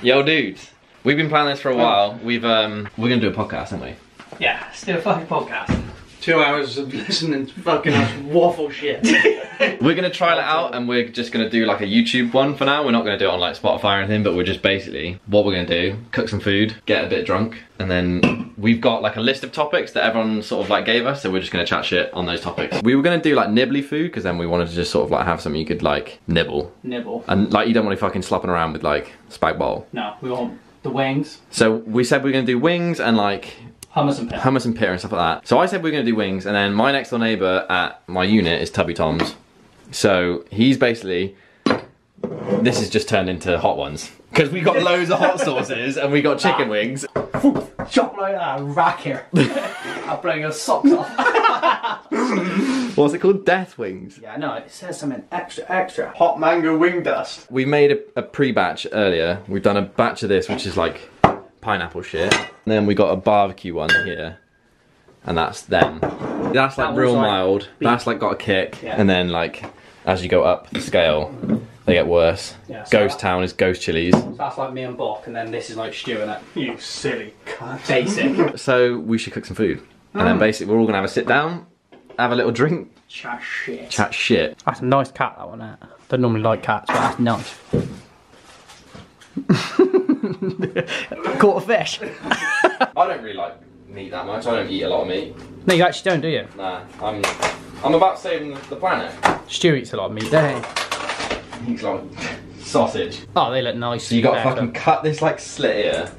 Yo, dudes. We've been planning this for a while. We've um, we're gonna do a podcast, aren't we? Yeah, let's do a fucking podcast. Two hours of listening to fucking us waffle shit. We're gonna trial it out, and we're just gonna do like a YouTube one for now. We're not gonna do it on like Spotify or anything, but we're just basically what we're gonna do: cook some food, get a bit drunk, and then we've got like a list of topics that everyone sort of like gave us. So we're just gonna chat shit on those topics. We were gonna do like nibbly food because then we wanted to just sort of like have something you could like nibble, Nibble. and like you don't want to fucking slopping around with like spag bowl. No, we want the wings, So we said we are gonna do wings and like hummus and pepper. hummus and pita and stuff like that. So I said we are gonna do wings, and then my next door neighbour at my unit is Tubby Tom's. So he's basically this has just turned into hot ones because we got loads of hot sauces and we got chicken ah. wings. Chop like that, rack here. I'm blowing your socks off. What's it called? Death wings. yeah, no, it says something extra, extra. Hot mango wing dust. We made a, a pre-batch earlier. We've done a batch of this, which is like pineapple shit. And then we got a barbecue one here, and that's them. That's like That real like mild. beef. That's like got a kick, Yeah. and then like as you go up the scale, they get worse. Yeah, so Ghost that- Town is ghost chilies. That's like me and Bok, and then this is like stewing it. You silly cunt. Basic. So we should cook some food, and then mm. basically we're all gonna have a sit down, have a little drink, Chat shit. chat shit. That's a nice cat, that one. That. Don't normally like cats, but that's nice. Caught a fish. I don't really like meat that much. I don't eat a lot of meat. No, you actually don't, do you? Nah, I'm I'm about saving the planet. Stu eats a lot of meat, don't he? He's like sausage. Oh, they look nice. So you got to fucking cut this like slit here,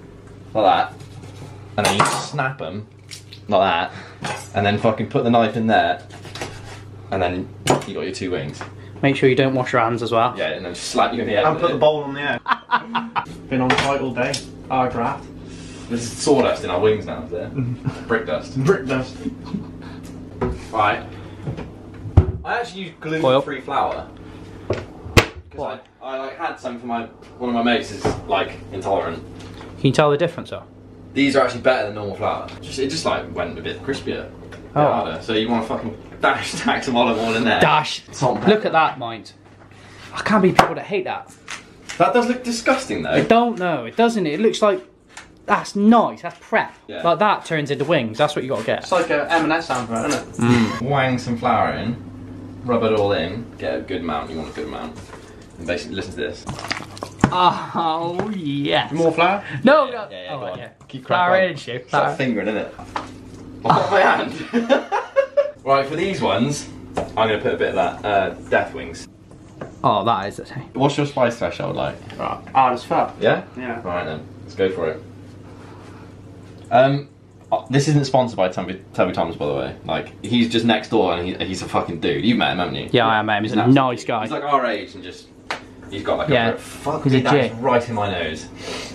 like that, and then you snap them like that, and then fucking put the knife in there, and then you got your two wings. Make sure you don't wash your hands as well. Yeah, and then just slap you in the head. And with put it. the bowl on the air. Been on site all day. Our graft. There's sawdust in our wings now, is there? Brick dust. Brick dust. Right. I actually use Oil. gluten-free flour. Why? I, I like had some for my one of my mates is like intolerant. Can you tell the difference though? These are actually better than normal flour. Just it just like went a bit crispier. a bit Oh. harder. So you want to fucking dash tack some olive oil in there. Dash. Salt. Look at that, mind. I can't be people that hate that. That does look disgusting though. I don't know. It doesn't. It looks like that's nice. That's prep. Yeah. Like that turns into wings. That's what you got to get. It's like a M&S advert, isn't it? Hmm. Wang some flour in, rub it all in, get a good amount. You want a good amount. And basically listen to this. Oh yes. More flour? No, Yeah, no. yeah, yeah, oh, go right, on. yeah. Keep Flour crack on. in, Stu. It's Flour. like fingering, isn't it? I've got my hand. right, for these ones, I'm going to put a bit of that uh, death wings. Oh, that is it. What's your spice threshold like? Right. Hard as fuck. Yeah? Yeah. Right then, let's go for it. Um, uh, this isn't sponsored by Tubby, Tubby Tom's, by the way. Like, he's just next door and he, he's a fucking dude. You've met him, haven't you? Yeah, I met him. He's a nice absolute- guy. He's like our age and just he's got like Yeah, a fuck he's me, a that is right in my nose.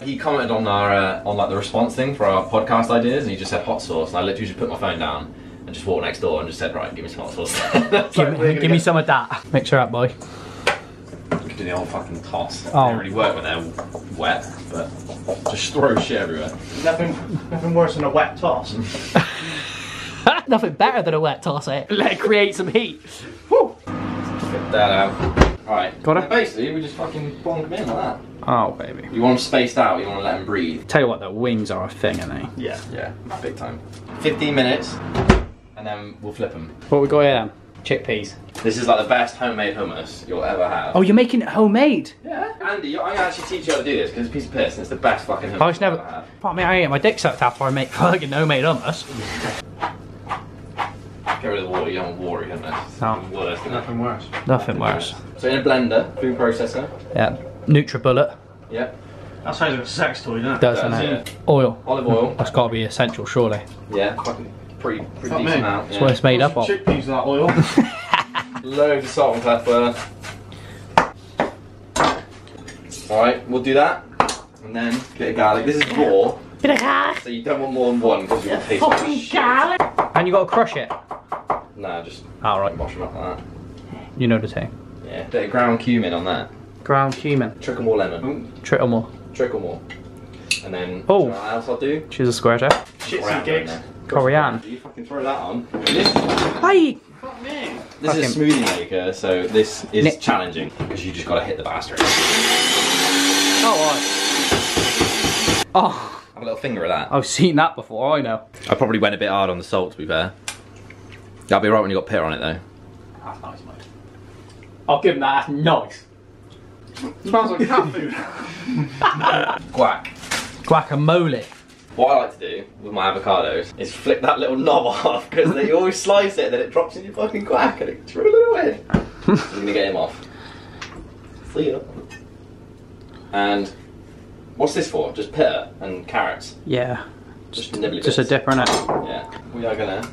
He commented on our uh, on like the response thing for our podcast ideas and he just said hot sauce and I literally just put my phone down and just walked next door and just said right, give me some hot sauce. Give, me, give me some of that. Mix her up, boy. Do the old fucking toss. Oh. It don't really work when they're wet, but just throw shit everywhere. Nothing, nothing worse than a wet toss. Nothing better than a wet toss, eh? Let it create some heat. Get that out. Alright. Got it? Basically, we just fucking bonk them in like that. Oh, baby. You want them spaced out, you want to let them breathe. Tell you what, the wings are a thing, aren't they? Yeah. Yeah, big time. 15 minutes, and then we'll flip them. What we got here then? Chickpeas. This is like the best homemade hummus you'll ever have. Oh, you're making it homemade? yeah. Andy, you- I'm gonna actually teach you how to do this because it's a piece of piss and it's the best fucking hummus I just you'll never. ever have. Fuck me, I get my dick sucked after I make fucking homemade hummus. Get rid of the water, you don't want watery hummus. It's No. worse. Nothing worse. Nothing worse. So in a blender, food processor. Yeah. NutriBullet. Yeah. That sounds like a sex toy, doesn't it? Doesn't Does, it? yeah. Oil. Olive oil. That's got to be essential, surely. Yeah. Fucking pretty, pretty decent me. amount. That's Yeah. what it's made up of. Chickpeas, that oil. Loads of salt and pepper. Alright, we'll do that. And then bit of garlic. This is raw, Bit of garlic. so you don't want more than one because you'll taste like shit. And you got to crush it. Nah, just All right. wash them up like that. You know the thing. Yeah, bit of ground cumin on that. Ground cumin. Trickle more lemon. Trickle more. Trickle more. And then, Oh. do you know what else I'll do? Choose a square there. Shits and Coriander gigs. There. Coriander. You fucking throw that on. This, Hey! Fuck me. this is a smoothie maker, so this is Nick. challenging because you just gotta hit the bastard. Oh, right. Oh, Have a little finger of that. I've seen that before. I know. I probably went a bit hard on the salt, to be fair. That'll be right when you got pear on it, though. That's nice, mate. I'll give him that. That's nice. Smells like cat food. Guac. Guacamole. What I like to do with my avocados is flip that little knob off because then you always slice it and then it drops in your fucking guac and it's really weird. so I'm gonna get him off. See ya. And what's this for? Just pear and carrots. Yeah. Just nibbly Just a dipper in it. Yeah. We are gonna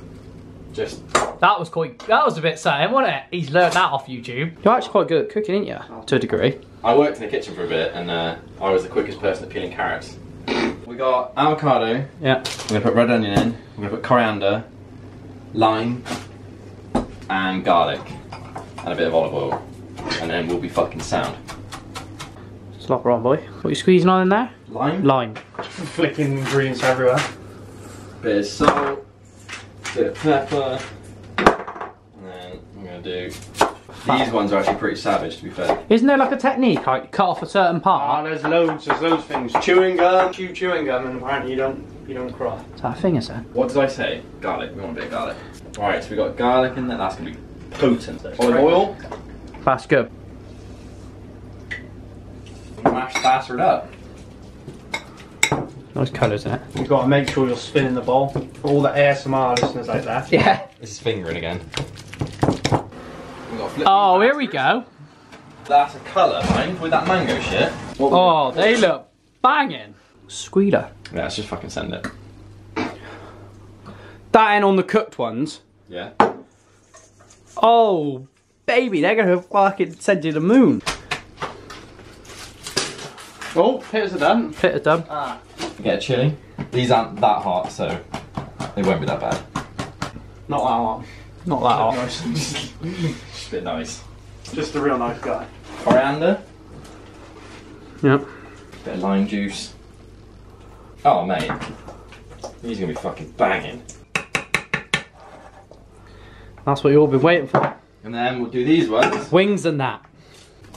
just That was quite. That was a bit saying, wasn't it? He's learned that off YouTube. You're actually quite good at cooking, aren't you? To a degree. I worked in the kitchen for a bit and uh, I was the quickest person at peeling carrots. We got avocado, Yeah. We're gonna put red onion in. We're gonna put coriander, lime, and garlic, and a bit of olive oil, and then we'll be fucking sound. Slop on, boy. What are you squeezing on in there? Lime, Lime. Flicking ingredients everywhere. bit of salt, bit of pepper, and then I'm gonna do. These ones are actually pretty savage, to be fair. Isn't there like a technique? Like cut off a certain part? Ah, part. there's loads, there's loads of those things. Chewing gum, chew chewing gum, and apparently you don't, you don't cry. Is that a thing, is it? What did I say? Garlic. We want a bit of garlic. All right, so we got garlic in there. That's gonna be potent. Olive oil. That's good. Mash the bastard up. Nice colours in it. You've got to make sure you're spinning the bowl. For all the ASMR listeners out there. Yeah. This is fingering again. We got Oh, here we go. That's a colour, mind, with that mango shit. Oh, they look banging. Squealer. Yeah, let's just fucking send it. That in on the cooked ones. Yeah. Oh, baby, they're gonna fucking send you to the moon. Oh, here's the done. Pit of done. Ah. Get a chili. These aren't that hot, so they won't be that bad. Not that hot. Not that hot. Nice. Just a bit nice. Just a real nice guy. Coriander. Yep. Bit of lime juice. Oh, mate. He's gonna be fucking banging. That's what you've all been waiting for. And then we'll do these ones. Wings and that.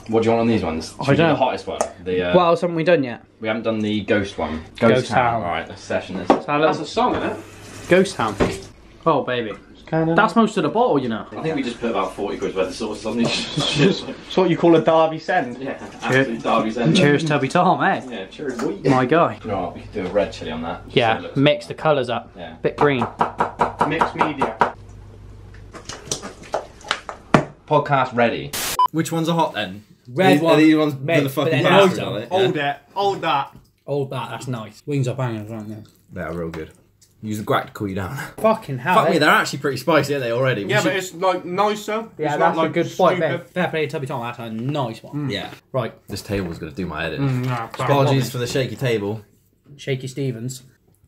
What do you want on these ones? Should I we do don't- the hottest one. The uh, What else haven't we done yet? we haven't done the ghost one. Ghost Town. Alright, let's session this. So a That's little a song, isn't it? ghost town. Oh, baby. Kind of. That's most of the bottle, you know. I think we just put about 40 quid worth of sauce on these. It's what you call a Derby send. yeah, absolute Derby's end. Cheers, Tubby Tom, eh? Yeah, cheers, boy. My guy. You know what, we could do a red chili on that. just so Yeah, mix the colours up. Yeah. Bit green. Mixed media. Podcast ready. Which ones are hot then? Red These- one, Are these ones red, with the but fucking then bastard hold it. it? Hold it. Hold that. That, that's nice. Wings are banging, aren't they? They are real good. Use the guac to cool you down. Fucking hell. Fuck eh? me, they're actually pretty spicy, aren't they, already? We Yeah, should- but it's like nicer. Yeah, it's that's not, like, a good point. stupid. Fair, fair play to Tubby Tom. That's a nice one. Yeah. Right, This table's going to do my edit. Mm, nah. Apologies for the shaky table. Shaky Stevens.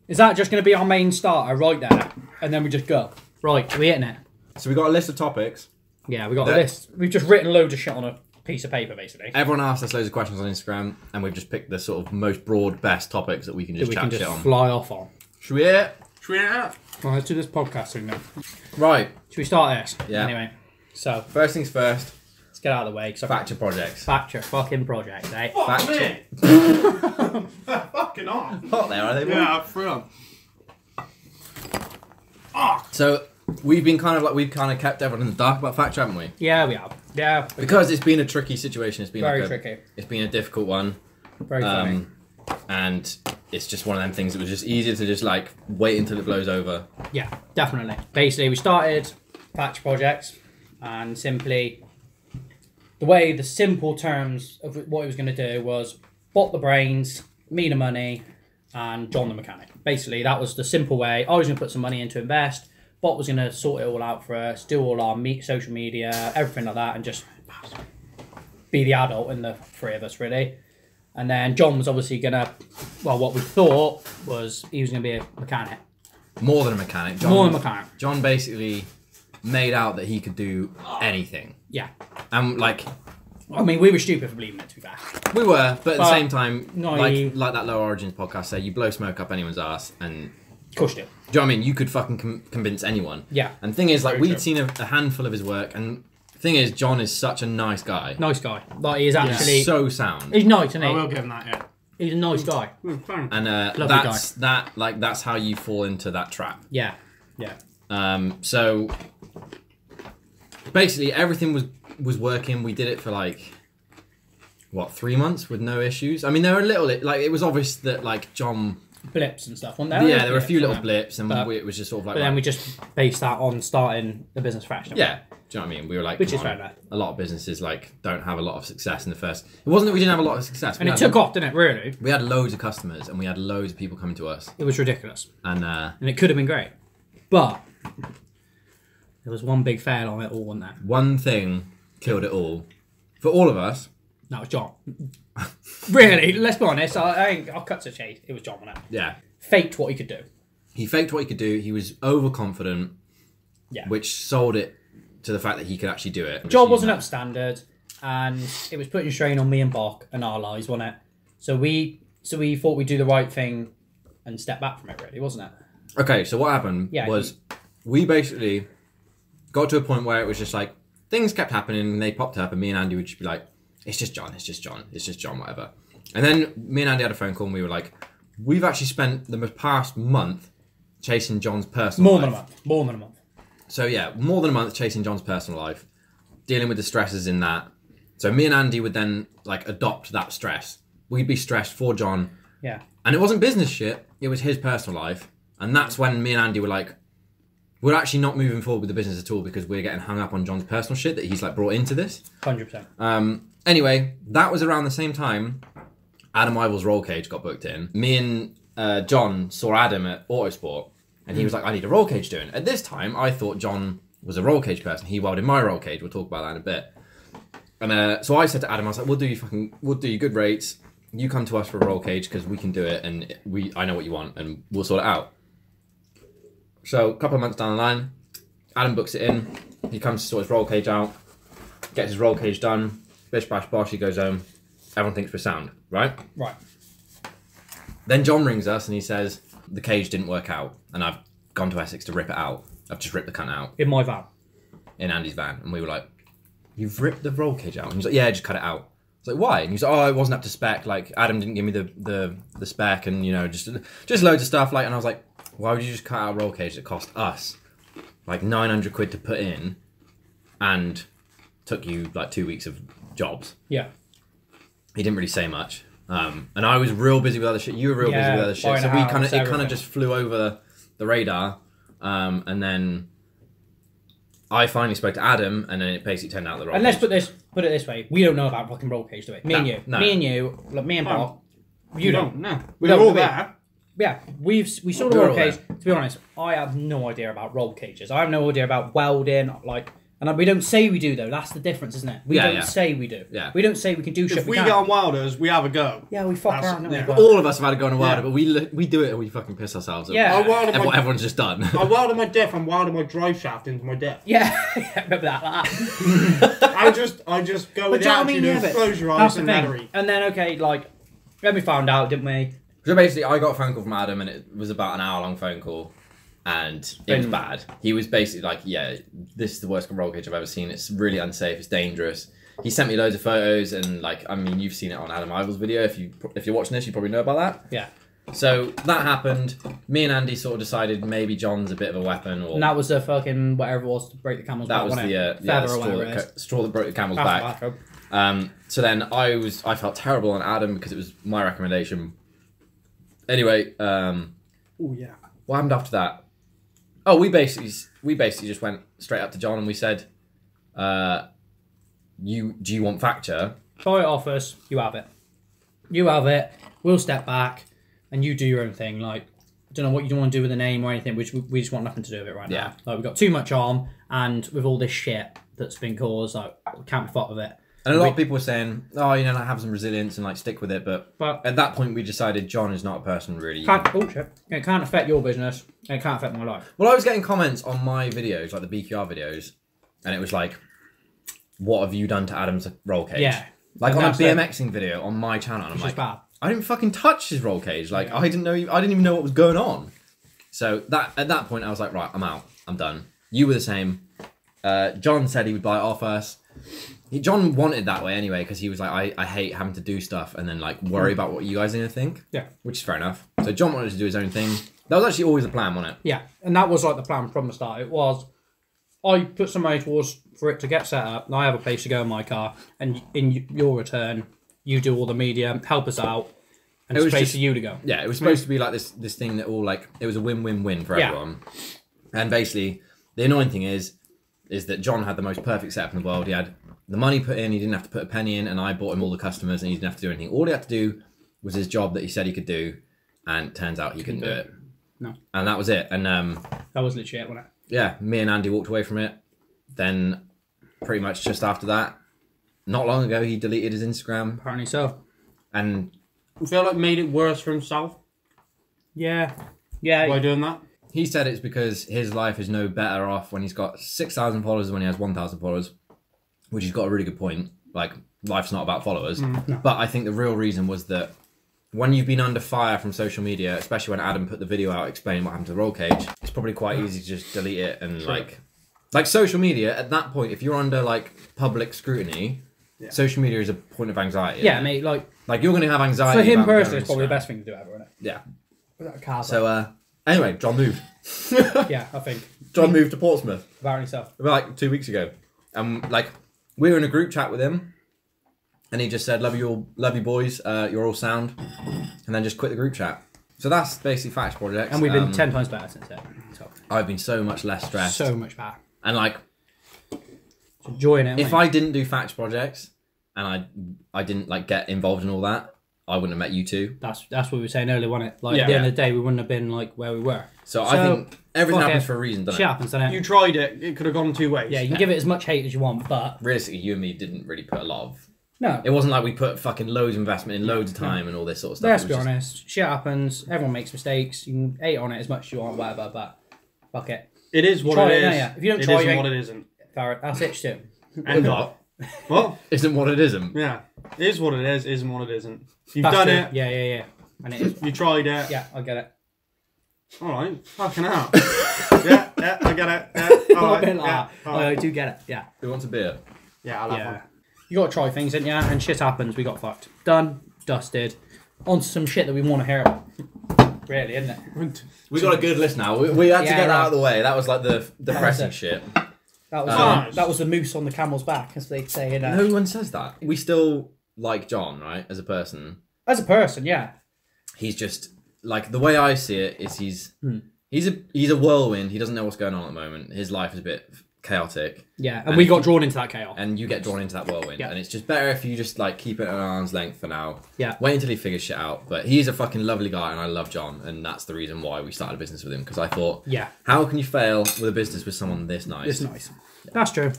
Is that just going to be our main starter right there? And then we just go? Right, are we hitting it? So we got a list of topics. Yeah, we got a list. We've just written loads of shit on a piece of paper, basically. Everyone asked us loads of questions on Instagram, and we've just picked the sort of most broad, best topics that we can just That just we chat can shit just on. fly off on. Should we hit? Should we have? Right, let's do this podcasting now. Right. Should we start this? Yeah. Anyway, so First things first. let's get out of the way. Cause I've Facture projects. Facture fucking project, eh? Facture. me. Fucking on. Hot there, are they? boy? Yeah, for real. So we've been kind of like we've kind of kept everyone in the dark about Facture, haven't we? Yeah, we have. Yeah, Because it's been a tricky situation. It's been very like a, tricky. It's been a difficult one. Very funny. Um, and it's just one of them things that was just easier to just like wait until it blows over. Yeah, definitely. Basically, we started Facture projects, and simply the way the simple terms of what he was going to do was bot the brains, me the money, and John the mechanic. Basically, that was the simple way. I was going to put some money in to invest. Bot was going to sort it all out for us, do all our meet social media, everything like that, and just be the adult in the three of us, really. And then John was obviously going to, well, what we thought was he was going to be a mechanic. More than a mechanic. John, More than a mechanic. John basically made out that he could do anything. Yeah. And like I mean, we were stupid for believing it, to be fair. we were, but at the But same time, naive. like like that Low Origins podcast said, you blow smoke up anyone's ass, and Crushed it. do you know what I mean? You could fucking com- convince anyone. Yeah. And thing is, like Very we'd true. seen a, a handful of his work, and thing is, John is such a nice guy. Nice guy. Like, he is actually. so sound. He's nice, isn't I he? will give him that, yeah. He's a nice guy. and uh, Lovely that's that like that's how you fall into that trap. Yeah, yeah. Um, so basically, everything was was working. We did it for like what three months with no issues. I mean, there were a little like it was obvious that like John. Blips and stuff. Weren't there? yeah, there were a few little blips, and But- we, it was just sort of like. But then we just based that on starting the business fresh. didn't we? yeah, do you know what I mean? We were like, Which come is fair enough. A lot of businesses like don't have a lot of success in the first. It wasn't that we didn't have a lot of success. And we it had, took off, didn't it? Really, We had loads of customers, and we had loads of people coming to us, it was ridiculous, and uh, and it could have been great, but there was one big fail on it all, wasn't there? one thing killed it all for all of us. That was John. Really, let's be honest. I, I ain't- I'll cut to chase. It was John, wasn't? Yeah, Faked what he could do. he faked what he could do. He was overconfident, Yeah. which sold it to the fact that he could actually do it. Job wasn't up standard, and it was putting strain on me and Bach and our lives, wasn't it? So we, so we thought we'd do the right thing and step back from it, really, wasn't it? Okay, so what happened Yeah, was we basically got to a point where it was just like things kept happening and they popped up, and me and Andy would just be like, "It's just John, it's just John, it's just John, whatever." And then me and Andy had a phone call, and we were like, "We've actually spent the past month chasing John's personal More life. than a month. More than a month. So yeah, more than a month chasing John's personal life, dealing with the stresses in that. So me and Andy would then like adopt that stress. We'd be stressed for John, Yeah. and it wasn't business shit. It was his personal life, and that's when me and Andy were like, we're actually not moving forward with the business at all because we're getting hung up on John's personal shit that he's like brought into this. Hundred percent. Um, Anyway, that was around the same time Adam Ivel's roll cage got booked in. Me and uh, John saw Adam at Autosport, and he was like, "I need a roll cage doing." At this time, I thought John was a roll cage person. He welded my roll cage. We'll talk about that in a bit. And uh, so I said to Adam, I was like, "We'll do you fucking, we'll do you good rates. You come to us for a roll cage because we can do it, and we, I know what you want, and we'll sort it out." So a couple of months down the line, Adam books it in. He comes to sort his roll cage out, gets his roll cage done. Bish bash bosh. He goes home. Everyone thinks we're sound, right? Right. Then John rings us and he says the cage didn't work out, and I've gone to Essex to rip it out. I've just ripped the cunt out In my van. in Andy's van, and we were like, "You've ripped the roll cage out?" And he was like, "Yeah, just cut it out." It's like, "Why?" And he was like, "Oh, it wasn't up to spec. Like Adam didn't give me the the the spec, and you know, just just loads of stuff." Like, and I was like, "Why would you just cut out a roll cage that cost us like nine hundred quid to put in, and took you like two weeks of jobs?" Yeah. he didn't really say much. Um, and I was real busy with other shit. You were real busy with other shit. So we kind of it kind of just flew over the radar. Um, and then I finally spoke to Adam, and then it basically turned out the wrong. And let's put this put it this way: we don't know about fucking roll cage, do we? Me and you, no. me and you, like me and No. Bob. You don't. No, we No, were all there. Yeah, we've we saw the roll all cage. To be honest, I have no idea about roll cages. I have no idea about welding. Like, and uh, we don't say we do though. That's the difference, isn't it? We Yeah, don't yeah. say we do. Yeah. We don't say we can do shit. If we can't. on Wilders, we have a go. yeah, we fuck That's- around. don't we? yeah. But- All of us have had a go on a wilder, Yeah. but we li- we do it and we fucking piss ourselves. at Yeah. I welded At what my, everyone's just done. I welded my diff and welded my drive shaft into my diff. Yeah, yeah, remember that. Like that. I just, I just go but with do the you know what I mean? attitude Yeah, of but close your that's eyes the and thing. battery. And then okay, like then we found out, didn't we? So basically, I got a phone call from Adam, and it was about an hour long phone call, and it was bad. He was basically like, "Yeah, this is the worst roll cage I've ever seen. It's really unsafe. It's dangerous." He sent me loads of photos, and like, I mean, you've seen it on Adam Ivel's video. If you if you're watching this, you probably know about that. Yeah. So that happened. Me and Andy sort of decided maybe John's a bit of a weapon, or And that was the fucking whatever it was to break the camel's that back. was wasn't the it? uh, yeah, feather the or straw, whatever that it is. co- straw that broke the camel's That's back. what I Um, so then I was I felt terrible on Adam because it was my recommendation. Anyway, um, Oh yeah. what happened after that? Oh, we basically we basically just went straight up to John and we said, uh, "You do you want Facture? Buy it off us, you have it. You have it. We'll step back, and you do your own thing. Like, I don't know what you don't want to do with the name or anything. We just, we just want nothing to do with it right Yeah. now. Like, we've got too much on, and with all this shit that's been caused, like, we can't be fucked with it. And a lot We- of people were saying, "Oh, you know, like, have some resilience and like stick with it." But But at that point, we decided John is not a person really. can't, oh shit. It can't affect your business. It can't affect my life. Well, I was getting comments on my videos, like the BQR videos, and it was like, "What have you done to Adam's roll cage?" Yeah. Like And on a BMXing video on my channel, and I'm like, bad. I didn't fucking touch his roll cage. Like I didn't know. I didn't even know what was going on. So that at that point, I was like, right, I'm out. I'm done. You were the same. Uh, John said he would buy it off us. He, John wanted that way anyway because he was like, I, I hate having to do stuff and then like worry mm. about what you guys are gonna think. Yeah. which is fair enough. So John wanted to do his own thing. That was actually always the plan, wasn't it? Yeah, and that was like the plan from the start. It was I put some money towards for it to get set up. And I have a place to go in my car, and in your return, you do all the media, help us out, and It it's was a place just- for you to go. Yeah, it was mm. supposed to be like this this thing that all like it was a win win win for Yeah. everyone. And basically, the annoying thing is, is that John had the most perfect setup in the world. He had the money put in. He didn't have to put a penny in, and I bought him all the customers, and he didn't have to do anything. All he had to do was his job that he said he could do, and it turns out he couldn't do do it. No. And that was it. And um, That was literally it, wasn't it? yeah, me and Andy walked away from it. Then, pretty much just after that, not long ago, he deleted his Instagram, Apparently so. and I feel like made it worse for himself Yeah, yeah. by doing that. he said it's because his life is no better off when he's got six thousand followers than when he has one thousand followers, which he's got a really good point. Like life's not about followers, no. but I think the real reason was that when you've been under fire from social media, especially when Adam put the video out explaining what happened to the roll cage, it's probably quite easy to just delete it and like, like social media at that point. If you're under like public scrutiny, Yeah. social media is a point of anxiety. yeah, mate. Like like you're going to have anxiety for him personally, on it's probably the best thing to do ever, isn't it? Yeah. Without a car. So uh, anyway, John moved. yeah, I think John moved to Portsmouth. apparently so. about like two weeks ago, and like we were in a group chat with him, and he just said, "Love you all, love you boys, uh, you're all sound," and then just quit the group chat. So that's basically Facture Project. And we've been Um, ten times better since then. So, I've been so much less stressed, so much better. and like So enjoying it. if mate. I didn't do Facture Projects, and I I didn't like get involved in all that, I wouldn't have met you two. that's that's what we were saying earlier, wasn't it? Like Yeah. at the end of the day, we wouldn't have been like where we were. So, I think everything fuck happens it. for a reason, doesn't Shit it? happens, doesn't it? You tried it. It could have gone two ways. yeah, you can give it as much hate as you want, but Realistically, you and me didn't really put a lot of. no. It wasn't like we put fucking loads of investment in loads of time and all this sort of stuff. Let's It be was just- honest. Shit happens. Everyone makes mistakes. You can hate on it as much as you want, whatever. But fuck it. It is what Try it it, no, is. yeah. If you don't It try, isn't you ain't- what it isn't. Farrah, that's it too. And What? Well, Isn't what it isn't. yeah. It is what it is. Isn't what it isn't. You've That's done true. it. Yeah, yeah, yeah. And it is. You tried it. Yeah, I get it. All right. Fucking out. yeah, yeah, I get it. Yeah, all A bit like Yeah, that. all I do get it. Yeah. Who wants a beer? yeah, I'll have Yeah. one. You gotta try things, didn't you? And shit happens. We got fucked. Done. Dusted. On to some shit that we want to hear about. Really, isn't it? We got a good list now. We, we had to Yeah, get that right. out of the way. That was like the depressing shit. That was Um, uh, that was the moose on the camel's back, as they say. In, uh, No one says that. We still like John, right? As a person, As a person, yeah. he's just like the way I see it is he's Hmm. he's a he's a whirlwind. He doesn't know what's going on at the moment. His life is a bit chaotic, Yeah, and, And we got drawn into that chaos. and you get drawn into that whirlwind. Yeah. And it's just better if you just like keep it at arm's length for now. Yeah. Wait until he figures shit out. But he's a fucking lovely guy, and I love John, and that's the reason why we started a business with him because I thought, Yeah, how can you fail with a business with someone this nice? it's nice. That's true.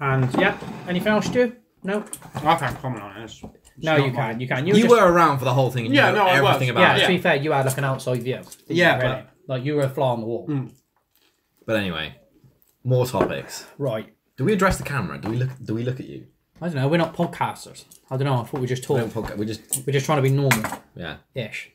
And yeah, anything else to do? No. I can't comment on it. It's, it's No, not you mine. can. You can. You, You, just, were around for the whole thing, and Yeah, you know no, I was. everything about Yeah, it. to be fair, you had like an outside view. Yeah, really. like you were a fly on the wall. Mm. But anyway, more topics. Right. Do we address the camera? Do we look? Do we look at you? I don't know. We're not podcasters. I don't know. I thought we just We talk. don't podcast. We just We're just trying to be normal yeah. ish.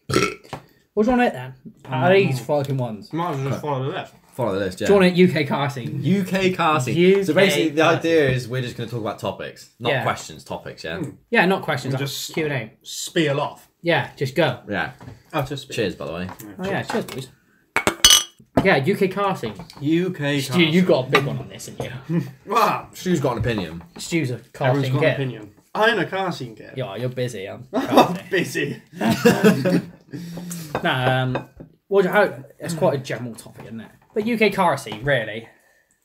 What's on it then? Are these fucking ones? Might as well just follow the list. Follow the list. Yeah. Join you it UK car scene? UK car scene. so UK basically, the car idea is we're just going to talk about topics, not Yeah. questions. Topics. Yeah. Yeah, not questions. And Just just- Q and A. Spiel off. Yeah, just go. Yeah. Oh, just spiel. Cheers, by the way. Oh yeah, cheers, boys. Yeah, UK car scene. UK. Stu, you got a big one on this, didn't you? Wow. Stu's got an opinion. Stu's a car Everyone's scene got an kid. opinion. I'm a car scene kid. Yeah, you're busy. I'm I'm busy. nah, um, well, how, it's quite a general topic, isn't it? But UK car scene, really,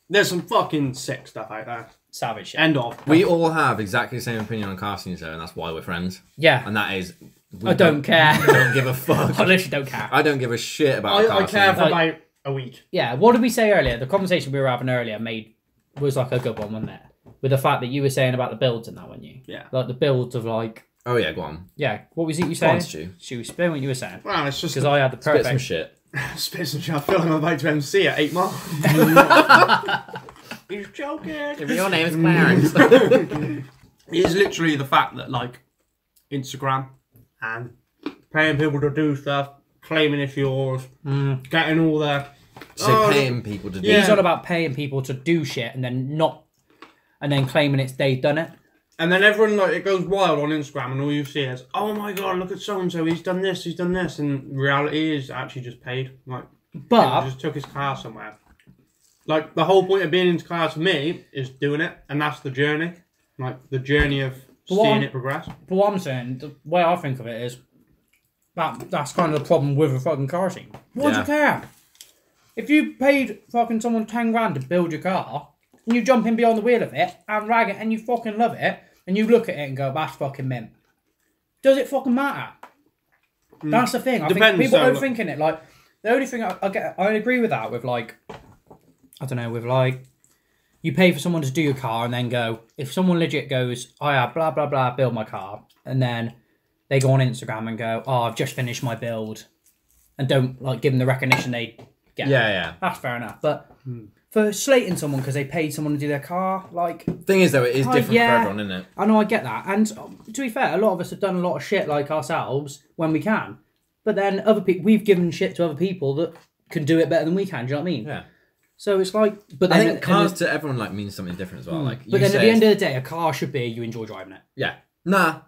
There's some fucking sick stuff out there. savage shit. End of. We all have exactly the same opinion on car scenes, though, and that's why we're friends. Yeah, And that is, we I don't care. I don't give a fuck. I literally don't care. I don't give a shit about I, car I care scene. for Like- about a week. Yeah, what did we say earlier? The conversation we were having earlier made was like a good one, wasn't it? With the fact that you were saying about the builds and that, weren't you? Yeah. Like the builds of like, Oh yeah, go on. yeah. What was it you Go on, saying? Stu. Stu, explain what you were saying. Well, it's just Because I had the perfect. shit. some shit. I feel like I'm about to MC at 8 Mile. He's joking. Your name is Clarence. It's literally the fact that, like, Instagram and paying people to do stuff, claiming it's yours, Mm. getting all the. so Oh, paying people to do Yeah. He's on about paying people to do shit and then not, and then claiming it's they've done it. And then everyone like it goes wild on Instagram, and all you see is, "Oh my god, look at so and so! He's done this, he's done this." And reality is actually just paid. Like, he But just took his car somewhere. Like the whole point of being into cars for me is doing it, and that's the journey. Like the journey of But seeing I'm- it progress. But what I'm saying, the way I think of it is that that's kind of the problem with a fucking car scene. What do you care? If you paid fucking someone ten grand to build your car, and you jump in behind the wheel of it and rag it, and you fucking love it, and you look at it and go, "That's fucking mint." Does it fucking matter? Mm. That's the thing. I Depends, think people are overthinking it. Like the only thing I, I get, I agree with that. With like, I don't know, with like you pay for someone to do your car and then go if someone legit goes oh yeah blah blah blah build my car and then they go on instagram and go oh i've just finished my build and don't like give them the recognition they get Yeah, yeah. that's fair enough but hmm. For slating someone because they paid someone to do their car like Thing is, though, it is Oh, different yeah. for everyone, isn't it? i know i get that and um, to be fair a lot of us have done a lot of shit like ourselves when we can but then other people we've given shit to other people that can do it better than we can do you know what i mean Yeah. so it's like but I then think and cars the- to everyone like means something different as well. Like, but you then at say the end of the day a car should be you enjoy driving it yeah, nah,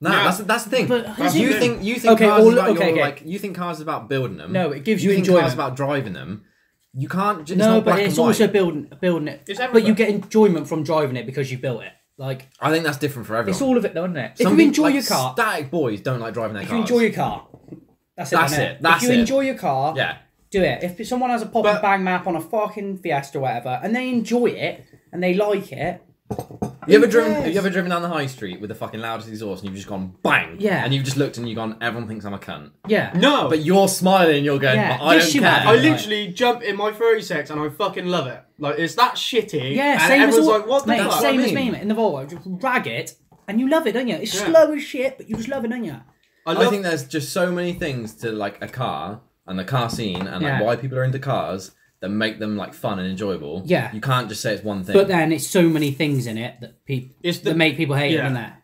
nah, Nah. that's that's the thing. But That's you the thing. think you think Okay, cars all- is about okay, your, okay. like you think cars is about building them. No, it gives you you think enjoyment. cars about driving them. You can't. It's no, not but black it's and white. also building building it. It's but you get enjoyment from driving it because you built it. Like I think that's different for everyone. it's all of it, though, isn't it? Some if you people- enjoy like, your car, static boys don't like driving their if cars. you enjoy your car, that's it. That's isn't it, that's if you it. enjoy your car, yeah, do it. If someone has a pop and bang map on a fucking Fiesta or whatever, and they enjoy it and they like it, you ever driven? Have you ever driven down the high street with the fucking loudest exhaust and you've just gone bang? Yeah. And you've just looked and you've gone. Everyone thinks I'm a cunt. yeah. No, But you're smiling. You're going. Yeah. But I Yes, don't you care. have. I Right. literally jump in my 36 and I fucking love it. Like it's that shitty. Yeah, and same as everyone's all, like, what the mate, fuck? what I same as mean. me mate, in the Volvo. Just rag it and you love it, don't you? It's Yeah. slow as shit, but you just love it, don't you? I I think there's just so many things to like a car and the car scene and like Yeah. why people are into cars that make them like fun and enjoyable. Yeah. You can't just say it's one thing. But then it's so many things in it that people It's that make people hate it, yeah. isn't there?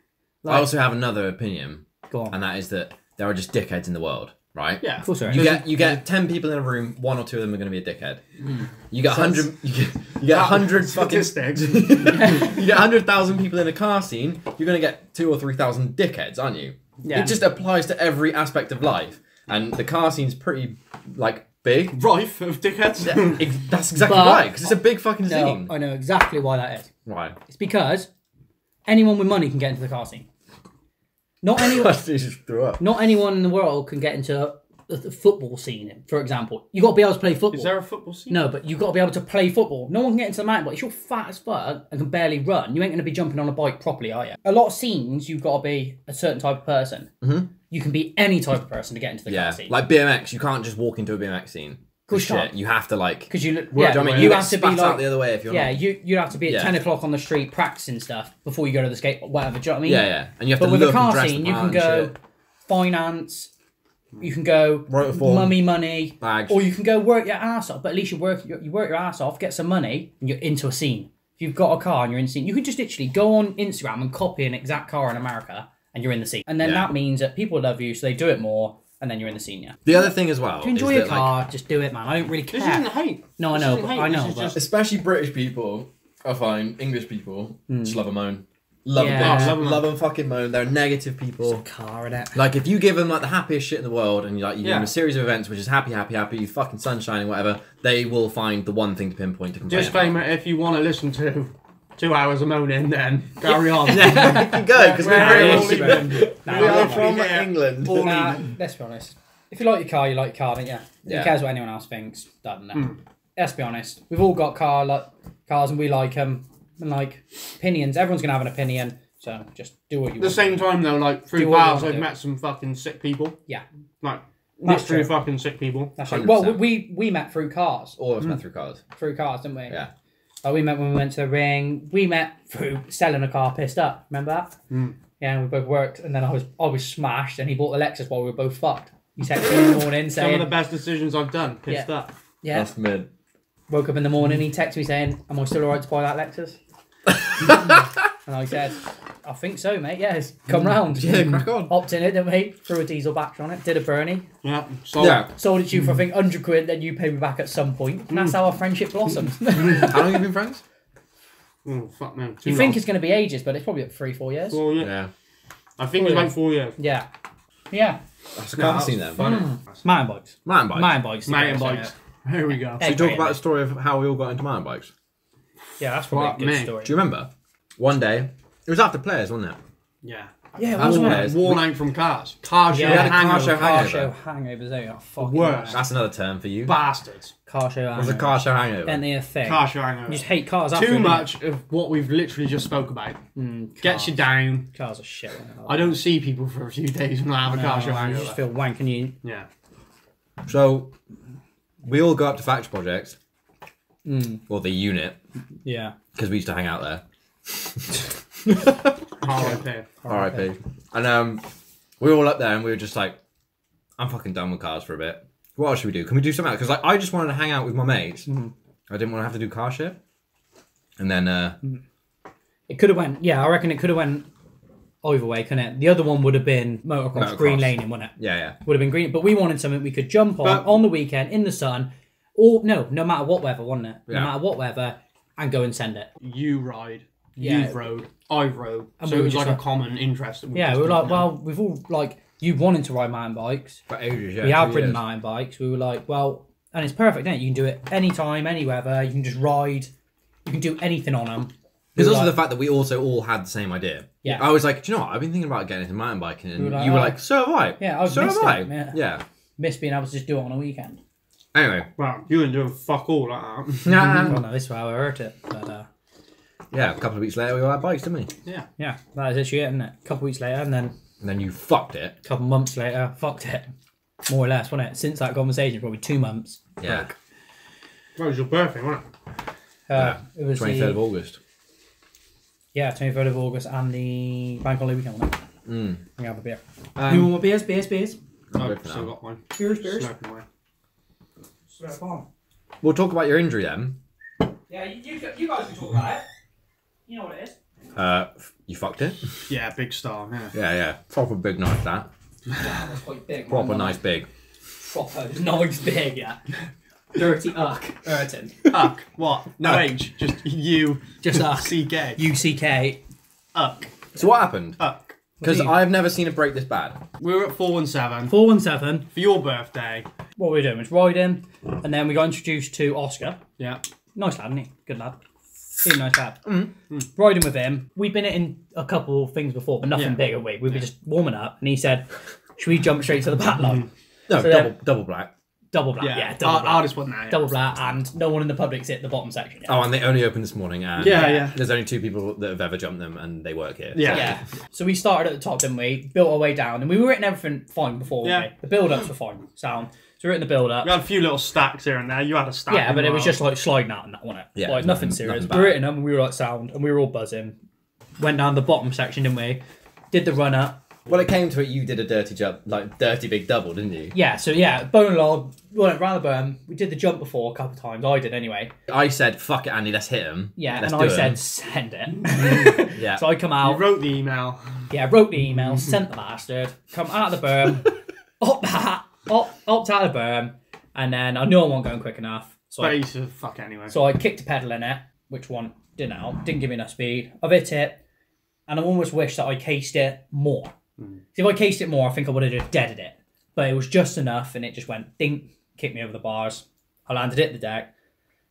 I also have another opinion, Go on. and that is that there are just dickheads in the world, right? yeah. Of course there is. You get you get ten people in a room, one or two of them are going to be a dickhead. Hmm. You get hundred, you get, you get hundred fucking statistics. you get hundred thousand people in a car scene. You're going to get two or three thousand dickheads, aren't you? Yeah. It just applies to every aspect of life, and the car scene's pretty like big. Rife of dickheads. Ex- That's exactly But- right, because it's a big fucking No, scene. I know exactly why that is. Why? It's because anyone with money can get into the car scene. Not anyone. you just threw up. not anyone in the world can get into the, the football scene. For example, You've got to be able to play football. Is there a football scene? No, but you've got to be able to play football. No one can get into the mountain bike. If you're fat as fuck and can barely run, you ain't going to be jumping on a bike properly, are you? A lot of scenes, you've got to be a certain type of person. Mm-hmm. You can be any type of person to get into the Yeah, car scene. like BMX, you can't just walk into a BMX scene. course Shit, you can't. you have to like. because you look, Do yeah, you know what I mean? you You have to be spat out like, the other way if you're yeah, not. you you have to be at Yeah. ten o'clock on the street practicing stuff before you go to the skate, whatever. Do you know what I mean? Yeah, yeah, and you have But to with look a car and dress scene, the you can go shit. finance, you can go Right form. mummy money, Bags. or you can go work your ass off. But at least you work you work your ass off, get some money, and you're into a scene. If you've got a car and you're in the scene, you can just literally go on Instagram and copy an exact car in America, and you're in the scene. And then Yeah. that means that people love you, so they do it more, and then you're in the scene. Yeah. The other thing as well. If you enjoy is your that, like, car, just do it, man. I don't really care. This care. isn't hate. No, I This know, isn't but hate, I this know, is but just- especially British people, I find English people hmm. just love a moan. Love Yeah. a bitch. Oh, love a love them fucking moan. They're negative people. car in it. Like if you give them like the happiest shit in the world, and like you give Yeah. them a series of events which is happy, happy, happy, you fucking sunshining, whatever, they will find the one thing to pinpoint to complain Disclaimer: about. If you want to listen to two hours of moaning, then carry on. Yeah, you can go because we're Where very are much you from, from? Nah, we are from Yeah. England. All Nah, let's be honest. If you like your car, you like your car, don't you? Yeah. Who cares what anyone else thinks? Doesn't it? Hmm. Let's be honest. We've all got car like cars, and we like them. And like opinions, everyone's gonna have an opinion. So just do what you At the want. same time, though, like Do through what you cars, want I've to. met some fucking sick people. Yeah. Like That's literally true. fucking sick people. That's right. Well, 100%. we we met through cars, All of us hmm. met through cars. through cars, didn't we? Yeah. Like we met when we went to the ring. We met through selling a car pissed up. Remember that? Hmm. Yeah, and we both worked, and then I was I was smashed, and he bought the Lexus while we were both fucked. He texted me in the morning Some of the best decisions I've done. Pissed Yeah. up. "Yeah." That's mid. Woke up in the morning, he texted me saying, "Am I still alright to buy that Lexus?" and I said, "I think so, mate. Yes, come mm. round." Yeah, mm. crack on. Hopped in it, didn't we? Threw a diesel battery on it, did a Bernie, Yeah. So Yeah. sold it to you for I mm. think hundred quid. Then you pay me back at some point. point, and that's how our friendship blossomed. How long have you been friends? Oh fuck no. Too You think long. it's going to be ages, but it's probably up three, four years. four years? Yeah. I think it's Four like four years. Yeah. Yeah. I can't see them. Mountain bikes. Mountain bikes. Mountain bikes. Mountain bikes. Here we go. Hey, You talk about the story of how we all got into mountain bikes. Yeah, that's probably Fuck a good me. story. Do you remember? One day, it was after players, wasn't it? Yeah. Yeah, it After was one. players. Worn out from cars. Car show Yeah, we had a car hangover. show Car hangover. show hangovers, there you are. Fucking Worst. That's another term for you. Bastards. Car show It was a car show hangover. Ain't they a thing? Car show hangover. You just hate cars after Too a minute. much of what we've literally just spoke about. Mm, Gets you down. Cars are shit. I don't see people for a few days when I have a car show you hangover. just feel wank and you. Yeah. So, we all go up to Facture Project, Mm, or the unit, yeah. because we used to hang out there. R.I.P. RIP. And um, we were all up there and we were just like, I'm fucking done with cars for a bit. What else should we do? Can we do something else? Because like, I just wanted to hang out with my mates. Mhm. I didn't want to have to do car shit. And then, uh, It could have went. Yeah, I reckon it could have went either way, couldn't it? The other one would have been motocross, Motocross. green laning, wouldn't it? yeah, yeah. Would have been green, but we wanted something we could jump on But- on the weekend in the sun, or no, no matter what weather, wasn't it? Yeah. No matter what weather, and go and send it. You ride. Yeah. You've rode. I've rode. And so we it was just like, like- a common interest. that Yeah, just we were like, didn't know. well, we've all like you wanted to ride mountain bikes. For ages, yeah. we have two ridden years. mountain bikes. We were like, well, and it's perfect. Isn't it? You can do it anytime, any weather. You can just ride. You can do anything on them. There's also the fact that we also all had the same idea. Yeah. I was like, do you know what? I've been thinking about getting into mountain biking. And We were like, you were oh. like, so have I. Yeah, I was so have missed I. it, yeah. yeah. miss being able to just do it on a weekend. Anyway, Well, you ain't doing fuck all like that. nah. well, no, this is how I hurt it. But uh, yeah, a couple of weeks later, we all had bikes, didn't we? yeah, yeah, that is literally it, isn't it? A couple weeks later, and then And then you fucked it. a couple months later, fucked it. More or less, wasn't it? Since that conversation, probably two months. Yeah. That was your birthday, wasn't it? Uh, it was 23rd the, of August. yeah, 23rd of August and the bank holiday weekend. Wasn't it? Mm. We have a beer. Um, you want more beers? Beers, beers. I've still got one. Beers, beers. Sniping away. We'll talk about your injury then. Yeah, you, you, you guys can talk about it. You know what it is. Uh, you fucked it. Yeah, big star. Yeah. Yeah, yeah. Proper big knife that. That was quite big. Proper wasn't nice big. Proper nice big, yeah. Dirty uck. Urton. Uck. What? No Uck. H. Just you. Just uck. C-K. UCK. Uck. So what happened? Uck. Because I've never seen a break this bad. We were at 417 417. for your birthday. What we were doing was riding, and then we got introduced to Oscar. Yeah. Nice lad, isn't he? Good lad. He's a nice lad. Mm-hmm. Mm. Riding with him. We've been in a couple of things before, but nothing Yeah. big, have we? We were just warming up, and he said, Should we jump straight to the back line? Mm-hmm. No, So double then- double black. Double black, Yeah. yeah, double Our- black. Hardest one now. yeah. Double black, and no one in the public's hit the bottom section yet. Oh, and they only opened this morning, and Yeah, yeah. there's only two people that have ever jumped them, and they work here. Yeah. Yeah. So we started at the top, didn't we? Built our way down, and we were written everything fine before. weren't Yeah. we? The build ups were fine. Sound. So we were in the build up. We had a few little stacks here and there. You had a stack. Yeah, but it was just like sliding out and that, wasn't it? Yeah, like nothing- nothing serious. nothing we were bad. hitting them, and we were like sound, and we were all buzzing. Went down the bottom section, didn't we? Did the run up. Well, it came to it. You did a dirty jump, like dirty big double, didn't you? Yeah, so yeah, bone log, went round the berm. We did the jump before a couple of times. I did anyway. I said, "Fuck it, Andy, let's hit him." Yeah, let's and do I said him." send it. "Yeah." so I come You out. wrote the email. Yeah, wrote the email, sent the bastard, come out of the berm, up that, up, up out of the berm, and then I knew I wasn't going quick enough. So But I, he said, fuck anyway. so I kicked a pedal in it, which one didn't help, didn't give me enough speed. I've hit it, and I almost wish that I cased it more. Hmm. See, if I cased it more, I think I would have just deaded it. But it was just enough, and it just went ding, kicked me over the bars. I landed it the deck.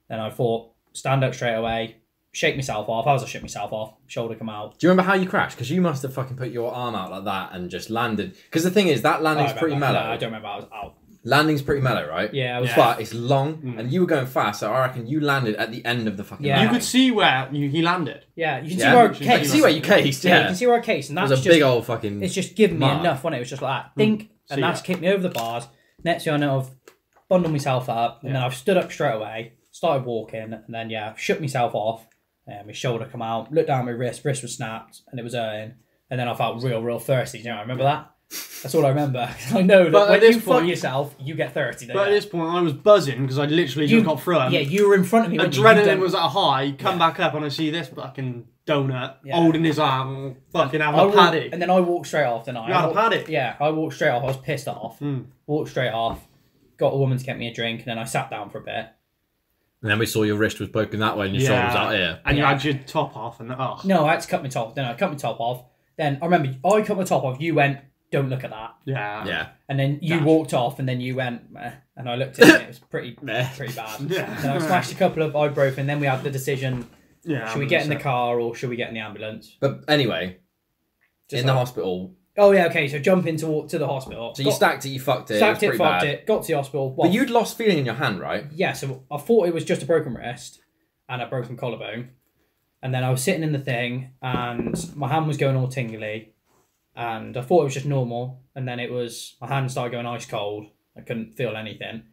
Then I thought, stand up straight away, shake myself off. I was to shake myself off, shoulder come out. Do you remember how you crashed? Because you must have fucking put your arm out like that and just landed. Because the thing is, that oh, landing's I pretty mellow. no, I don't remember. I was out. Landing's pretty mellow, right? Yeah, I was. Yeah. But it's long, mm. and you were going fast, so I reckon you landed at the end of the fucking. Yeah. you could see where you, he landed. Yeah, you can Yeah, see where I I I can see where you cased. Yeah, you Yeah, can see where I cased, and it that's was a just, big old fucking. It's just giving me mark. enough, wasn't it? It was just like that. Think, So, mm. and that's kicked me over the bars. Next thing I know, I've bundled myself up, and then I've stood up straight away, started walking, and then yeah, shook myself off. And my shoulder come out, looked down my wrist, wrist was snapped, and it was hurting. And then I felt real, real thirsty. You know? I remember that. That's all I remember. I know that But at when this you fight point- yourself, you get thirsty. don't But at you? this point, I was buzzing because I literally just got through yeah, you were in front of me. weren't you? You Adrenaline was at a high. Come back up and I see this fucking donut Yeah. holding his arm, fucking having I a walked- paddy. and then I walked straight off. Then I You had a walked- paddy? Yeah, I walked straight off. I was pissed off. Mm. Walked straight off. Got a woman to get me a drink, and then I sat down for a bit. And then we saw your wrist was broken that way and your Yeah. shoulder was out here. And Yeah. you had your top off, and oh, No, I had to cut my top. Then I cut my top off. Then I remember I cut my top off. You went, "Don't look at that," yeah, Yeah. and then you Dash. walked off, and then you went, Meh. and I looked at it. It was pretty, pretty bad. Yeah. Then I smashed a couple of eyebrows, and Then we had the decision: yeah. should we get in the car or should we get in the ambulance? But anyway, Just in the hospital, Oh yeah, okay. So jump into to the hospital. so you Got- stacked it, you fucked it. stacked it, it, pretty fucked bad. it, got to the hospital. But you'd lost feeling in your hand, right? yeah, so I thought it was just a broken wrist and a broken collarbone. And then I was sitting in the thing and my hand was going all tingly. And I thought it was just normal. And then it was, my hand started going ice cold. I couldn't feel anything.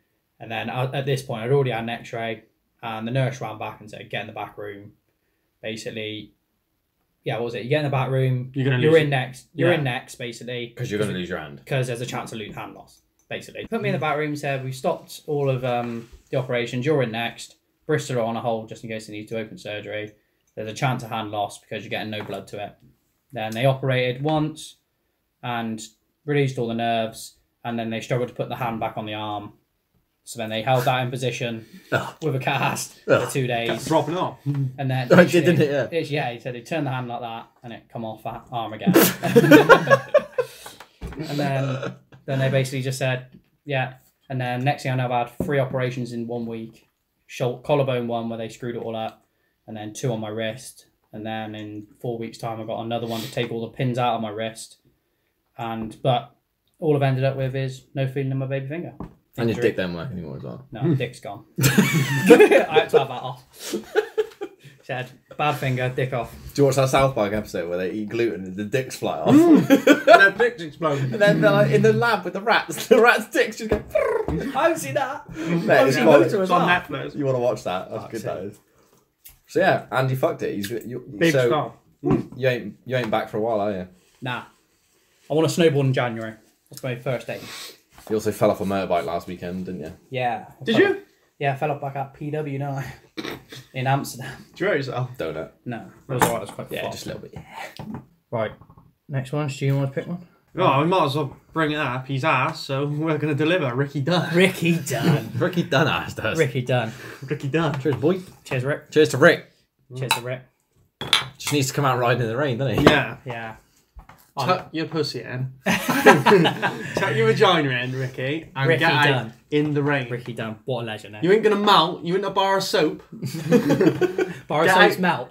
And then I, at this point, I'd already had an x ray. And the nurse ran back and said, get in the back room. Basically, yeah, what was it? You get in the back room. You're gonna You're lose in it. next. You're Yeah. in next, basically Because you're going to lose your hand. because there's a chance of losing hand loss, basically. Put me in the back room, said we stopped all of um, the operations. You're in next. Bristol are on a hold just in case they need to open surgery. There's a chance of hand loss because you're getting no blood to it. Then they operated once and released all the nerves, and then they struggled to put the hand back on the arm. So then they held that in position Ugh. Oh. with a cast Ugh. for oh. two days, dropping off. and then Oh, it did, didn't it? Yeah. it's- yeah, he said he turned the hand like that and it come off that arm again. and then then they basically just said, yeah. And then next thing I know, I've had three operations in one week. Shoulder, collarbone one where they screwed it all up, and then two on my wrist. And then in four weeks' time, I got another one to take all the pins out of my wrist. And but all I've ended up with is no feeling in my baby finger. And your Injury. dick don't work anymore as well. No, dick's gone. I had to have that off. Said bad finger, dick off. Do you watch that South Park episode where they eat gluten and the dicks fly off? Mm. Their dicks exploded. and then they're like in the lab with the rats, the rats' dicks just go. I haven't seen that. Mate, I've it's seen quality. It's on. Netflix. You want to watch that? That's Fuck's good. sake. That is. So yeah, Andy fucked it. He's you, Big so star. you ain't you ain't back for a while, are you? Nah. I want to snowboard in January. That's my first date. You also fell off a motorbike last weekend, didn't you? Yeah. Did I fell- you? Yeah, I fell off back at PW, no. I? In Amsterdam. Did you hurt yourself? Donut. No. It was alright, it was quite Yeah, fun. just a little bit. Yeah. Right. Next one, do you want to pick one? Oh, we might as well bring it up. He's asked, so we're going to deliver. Ricky Dunn. Ricky Dunn. Ricky Dunn asked us. Ricky Dunn. Ricky Dunn. Cheers, boy. Cheers, Rick. Cheers to Rick. Cheers to Rick. Just needs to come out riding in the rain, doesn't he? Yeah. Yeah. Tuck your pussy in. Tuck your vagina in, Ricky, and Ricky get out Dunn. in the rain. Ricky Dunn. What a legend, eh? You ain't gonna melt. You ain't a bar of soap. Bar soaps out. melt.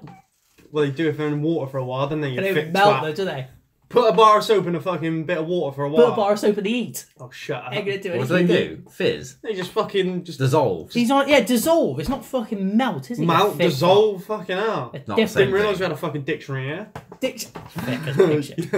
Well, they do it in water for a while, don't they? You They don't melt though, do they? Put a bar of soap in a fucking bit of water for a while. Put a bar of soap in the eat. Oh, shut up. Ain't gonna do What do anything. they do? Fizz. They just fucking just Dissolves. He's not, yeah, dissolve. It's not fucking melt, is it? you melt, thick dissolve, fucking out. fuck? Not the same Didn't realise thing. we had a fucking dictionary here. Dicks. Thick as pig shit.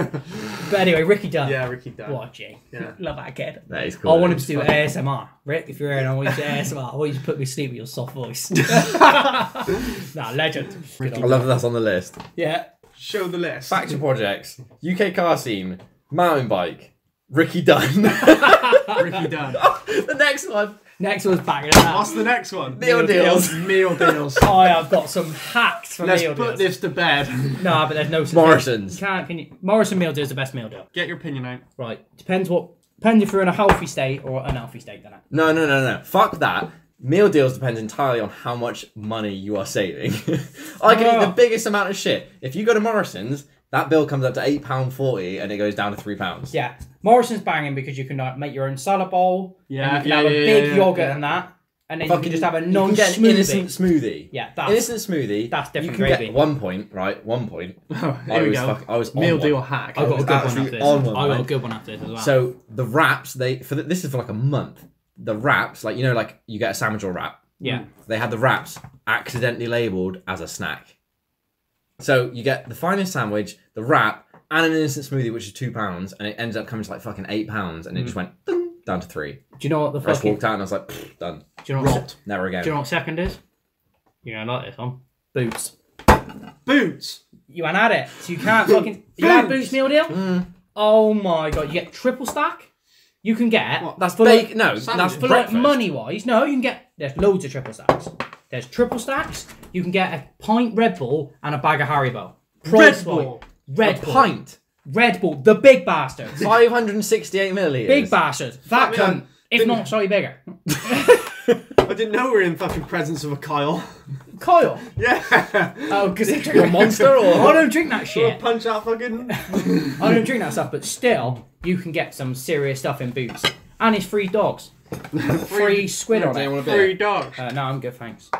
But anyway, Ricky Dunn. Yeah, Ricky Dunn. What a G. Yeah. Love that kid. That is cool. I want him to do ASMR. Rick, if you're here and I want you to ASMR, I want you to put me to sleep with your soft voice. nah, legend. Good I on love that that's on the list. Yeah. Show the list. Facture projects, UK car scene, mountain bike, Ricky Dunn. Ricky Dunn. the next one, Next one's banging it out. What's the next one? Meal deals. Meal deals. Oh, I've got some hacks for Let's meal put deals. this to bed. No, but there's no such Morrisons. You can't, can you? Morrison meal deal is the best meal deal. Get your opinion out. Right. Depends what. Depends if you're in a healthy state or an unhealthy state. Then. No, no, no, no. Fuck that. Meal deals depends entirely on how much money you are saving. I can eat the Oh. biggest amount of shit. If you go to Morrisons, that bill comes up to eight pound forty, and it goes down to three pounds. Yeah. Morrisons banging because you can like, make your own salad bowl. Yeah, and you can yeah, have a big yeah, yogurt yeah. and that, and then you can just have a non can innocent smoothie. smoothie. Yeah, that's innocent smoothie. that's You can gravy. get one point, right? One point. Oh, I we was go. fuck- I was on Meal one. deal hack. I got a good one after actually this. on I got a good one after this as well. So the wraps, they for the, this is for like a month. The wraps, like you know, like you get a sandwich or wrap. yeah, They had the wraps accidentally labelled as a snack. So you get the finest sandwich, the wrap, and an instant smoothie, which is two pounds, and it ends up coming to like fucking eight pounds, and it just went ding, down to three. do you know what the I just fucking? walked out and I was like, "Pfft, done, Do you know what? Robbed. never again. Do you know what second is? You're gonna like this one. Boots. Boots. You ain't had it, so you can't fucking. You had Boots. Boots meal deal? Mm. Oh my god! You get triple stack. You can get What? That's for bake. like- no, that's for breakfast. like money wise. No, you can get. There's loads of triple stacks. There's triple stacks. You can get a pint Red Bull and a bag of Haribo. Price Red Bull. Red Bull. pint, Red Bull, the big bastard. five hundred and sixty-eight milliliters. Big bastard. That me, cunt. If not, slightly bigger. I didn't know we were in fucking presence of a Kyle. Kyle. Yeah. Oh, because they drink a monster or? I don't drink that Or shit. punch out fucking. I don't drink that stuff, but still, you can get some serious stuff in Boots. And it's free dogs. Free squid on Do you it. want a Three dogs. Uh, no, I'm good, thanks.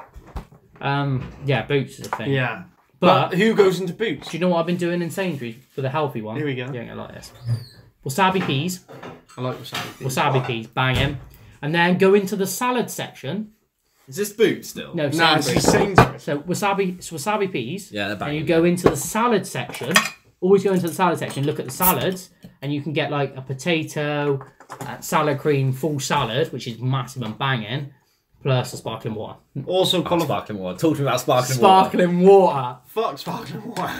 Um, yeah, Boots is a thing. Yeah. But, But who goes into boots? do you know what I've been doing in Sainsbury's for the healthy one? Here we go. You ain't gonna like this. Wasabi peas. I like wasabi. Wasabi peas, banging. And then go into the salad section. Is this boot still? No, Nah, it's Sainsbury's. just Sainsbury's. So wasabi, it's wasabi peas. Yeah, they're And banging. you go into the salad section. Always go into the salad section. Look at the salads, and you can get like a potato, uh, salad cream, full salad, which is massive and banging, plus a sparkling water. Also Oh, qualified. sparkling water. Talk to me about sparkling, water. Sparkling water. Fuck sparkling water.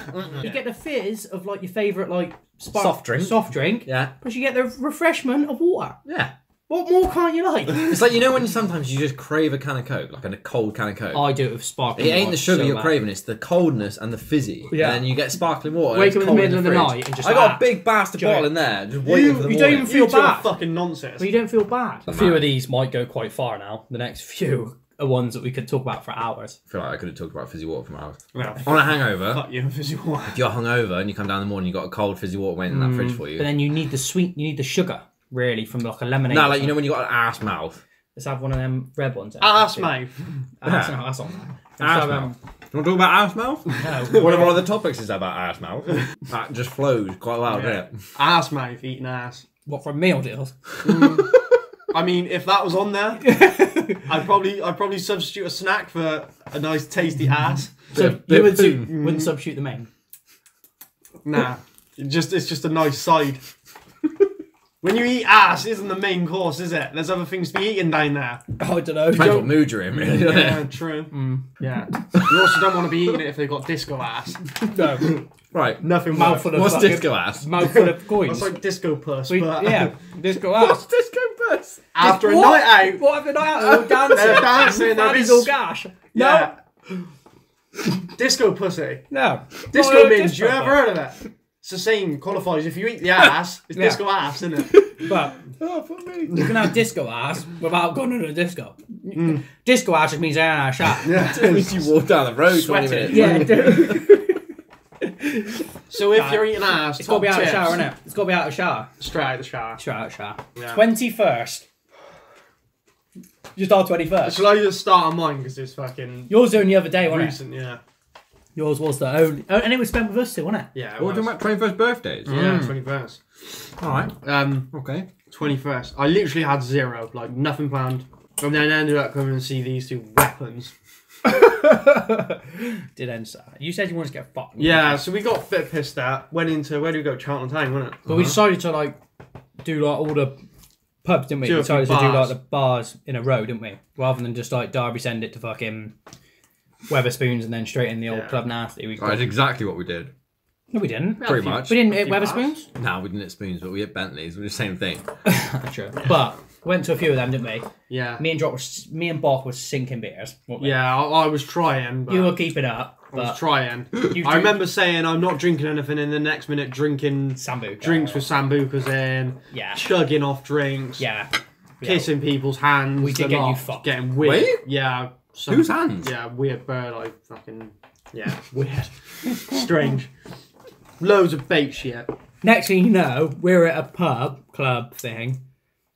You get the fizz of like your favorite like spark- Soft drink. Soft drink. Yeah. But you get the refreshment of water. Yeah. What more can't you like? It's like you know when sometimes you just crave a can of Coke, like a cold can of Coke. I do it with sparkling it ain't the sugar so you're bad. craving; it's the coldness and the fizzy. Yeah. And then you get sparkling water. Wake up in the cold middle of the fridge. night and just I got ah, a big bastard Joe. bottle in there, just waiting You- for the you don't even feel You two are bad. fucking nonsense. But you don't feel bad. A few of these might go quite far now. The next few are ones that we could talk about for hours. I feel like I could have talked about fizzy water for hours. Well, On a hangover, fuck you, fizzy water. if you're hungover and you come down in the morning, you got a cold fizzy water waiting in that fridge for you. But then you need the sweet, you need the sugar, really, from like a lemonade. no, like you know when you got an ass mouth. Let's have one of them red ones. Ass mouth. That's, not, that's on there. Ass mouth. um, You want to talk about ass mouth? no. One of our other topics is about ass mouth. that just flows quite well, Yeah. doesn't it? Ass mouth, eating ass. What from meal deals? I mean, if that was on there, I'd probably I'd probably substitute a snack for a nice tasty ass. So Bit- you would bit su- poo. wouldn't substitute the main. Nah, it just it's just a nice side. When you eat ass, isn't the main course, is it? There's other things to be eating down there. Oh, I don't know. Depends what mood you're in, really. doesn't it? Yeah, true. Hmm. Yeah. You also don't want to be eating it if they've got disco ass. no. Right. Nothing Mouthful worse. of What's fucking- disco ass? Mouthful of coins. That's like disco puss, We- but yeah, disco ass. disco bus? after a What? night out, What have they night out? They're all dancing. They're dancing, they're Fanny's being all gash. yeah. disco pussy. No. Disco Not a binge, disco you ever bar. heard of it? It's the same qualifies. If you eat the ass, it's Yeah. disco ass, isn't it? But Oh, fuck me. you can have disco ass without going to the disco. Hmm. Disco ass just means they're in a shot. Yeah. you walk down the road 20 Sweating. minutes. Yeah. So if you're eating ass, It's got to be out of the shower, tips, innit? It's got to be out of the shower. Straight out of the shower. Straight out of the shower. Yeah. 21st. Just our 21st. Shall I just start on mine because it's fucking Yours was only the other day, wasn't it? recent? Yeah. Yours was the only. Oh, and it was spent with us too, wasn't it? Yeah. it What are we was. talking about 21st birthdays? Yeah, twenty first. Alright, Um, okay. twenty first. I literally had zero, like nothing planned, and then ended up coming and see these two weapons. Did end so. You said you wanted to get fucked. Yeah, so we got a bit pissed at. Went into where do we go? Charlton Town, wasn't it? But we decided to like do like all the pubs, didn't we? Do We a few decided to do like bars. the bars in a row, didn't we? Rather than just like Derby send it to fucking Wetherspoons and then straight in the old Yeah. Club Nasty. We That's exactly what we did. no, we didn't. Pretty few- much. We didn't A hit few bars. Wetherspoons. No, we didn't hit spoons, but we hit Bentleys. We're the same thing. True. But we went to a few of them, didn't we? Yeah. Me and Drop was, me and Bach was sinking beers. weren't we? Yeah, I, I was trying, but You were keeping up, I was but trying. you I remember saying I'm not drinking anything, and the next minute drinking Sambuca. drinks with sambucas in, Yeah. chugging off drinks, Yeah. kissing people's hands. We did the get you lot, fucked. Getting weird. Were you? Yeah. Some- Whose hands? Yeah, weird bird. Like fucking. Yeah, weird. Strange. Loads of bait shit. Next thing you know, we're at a pub club thing.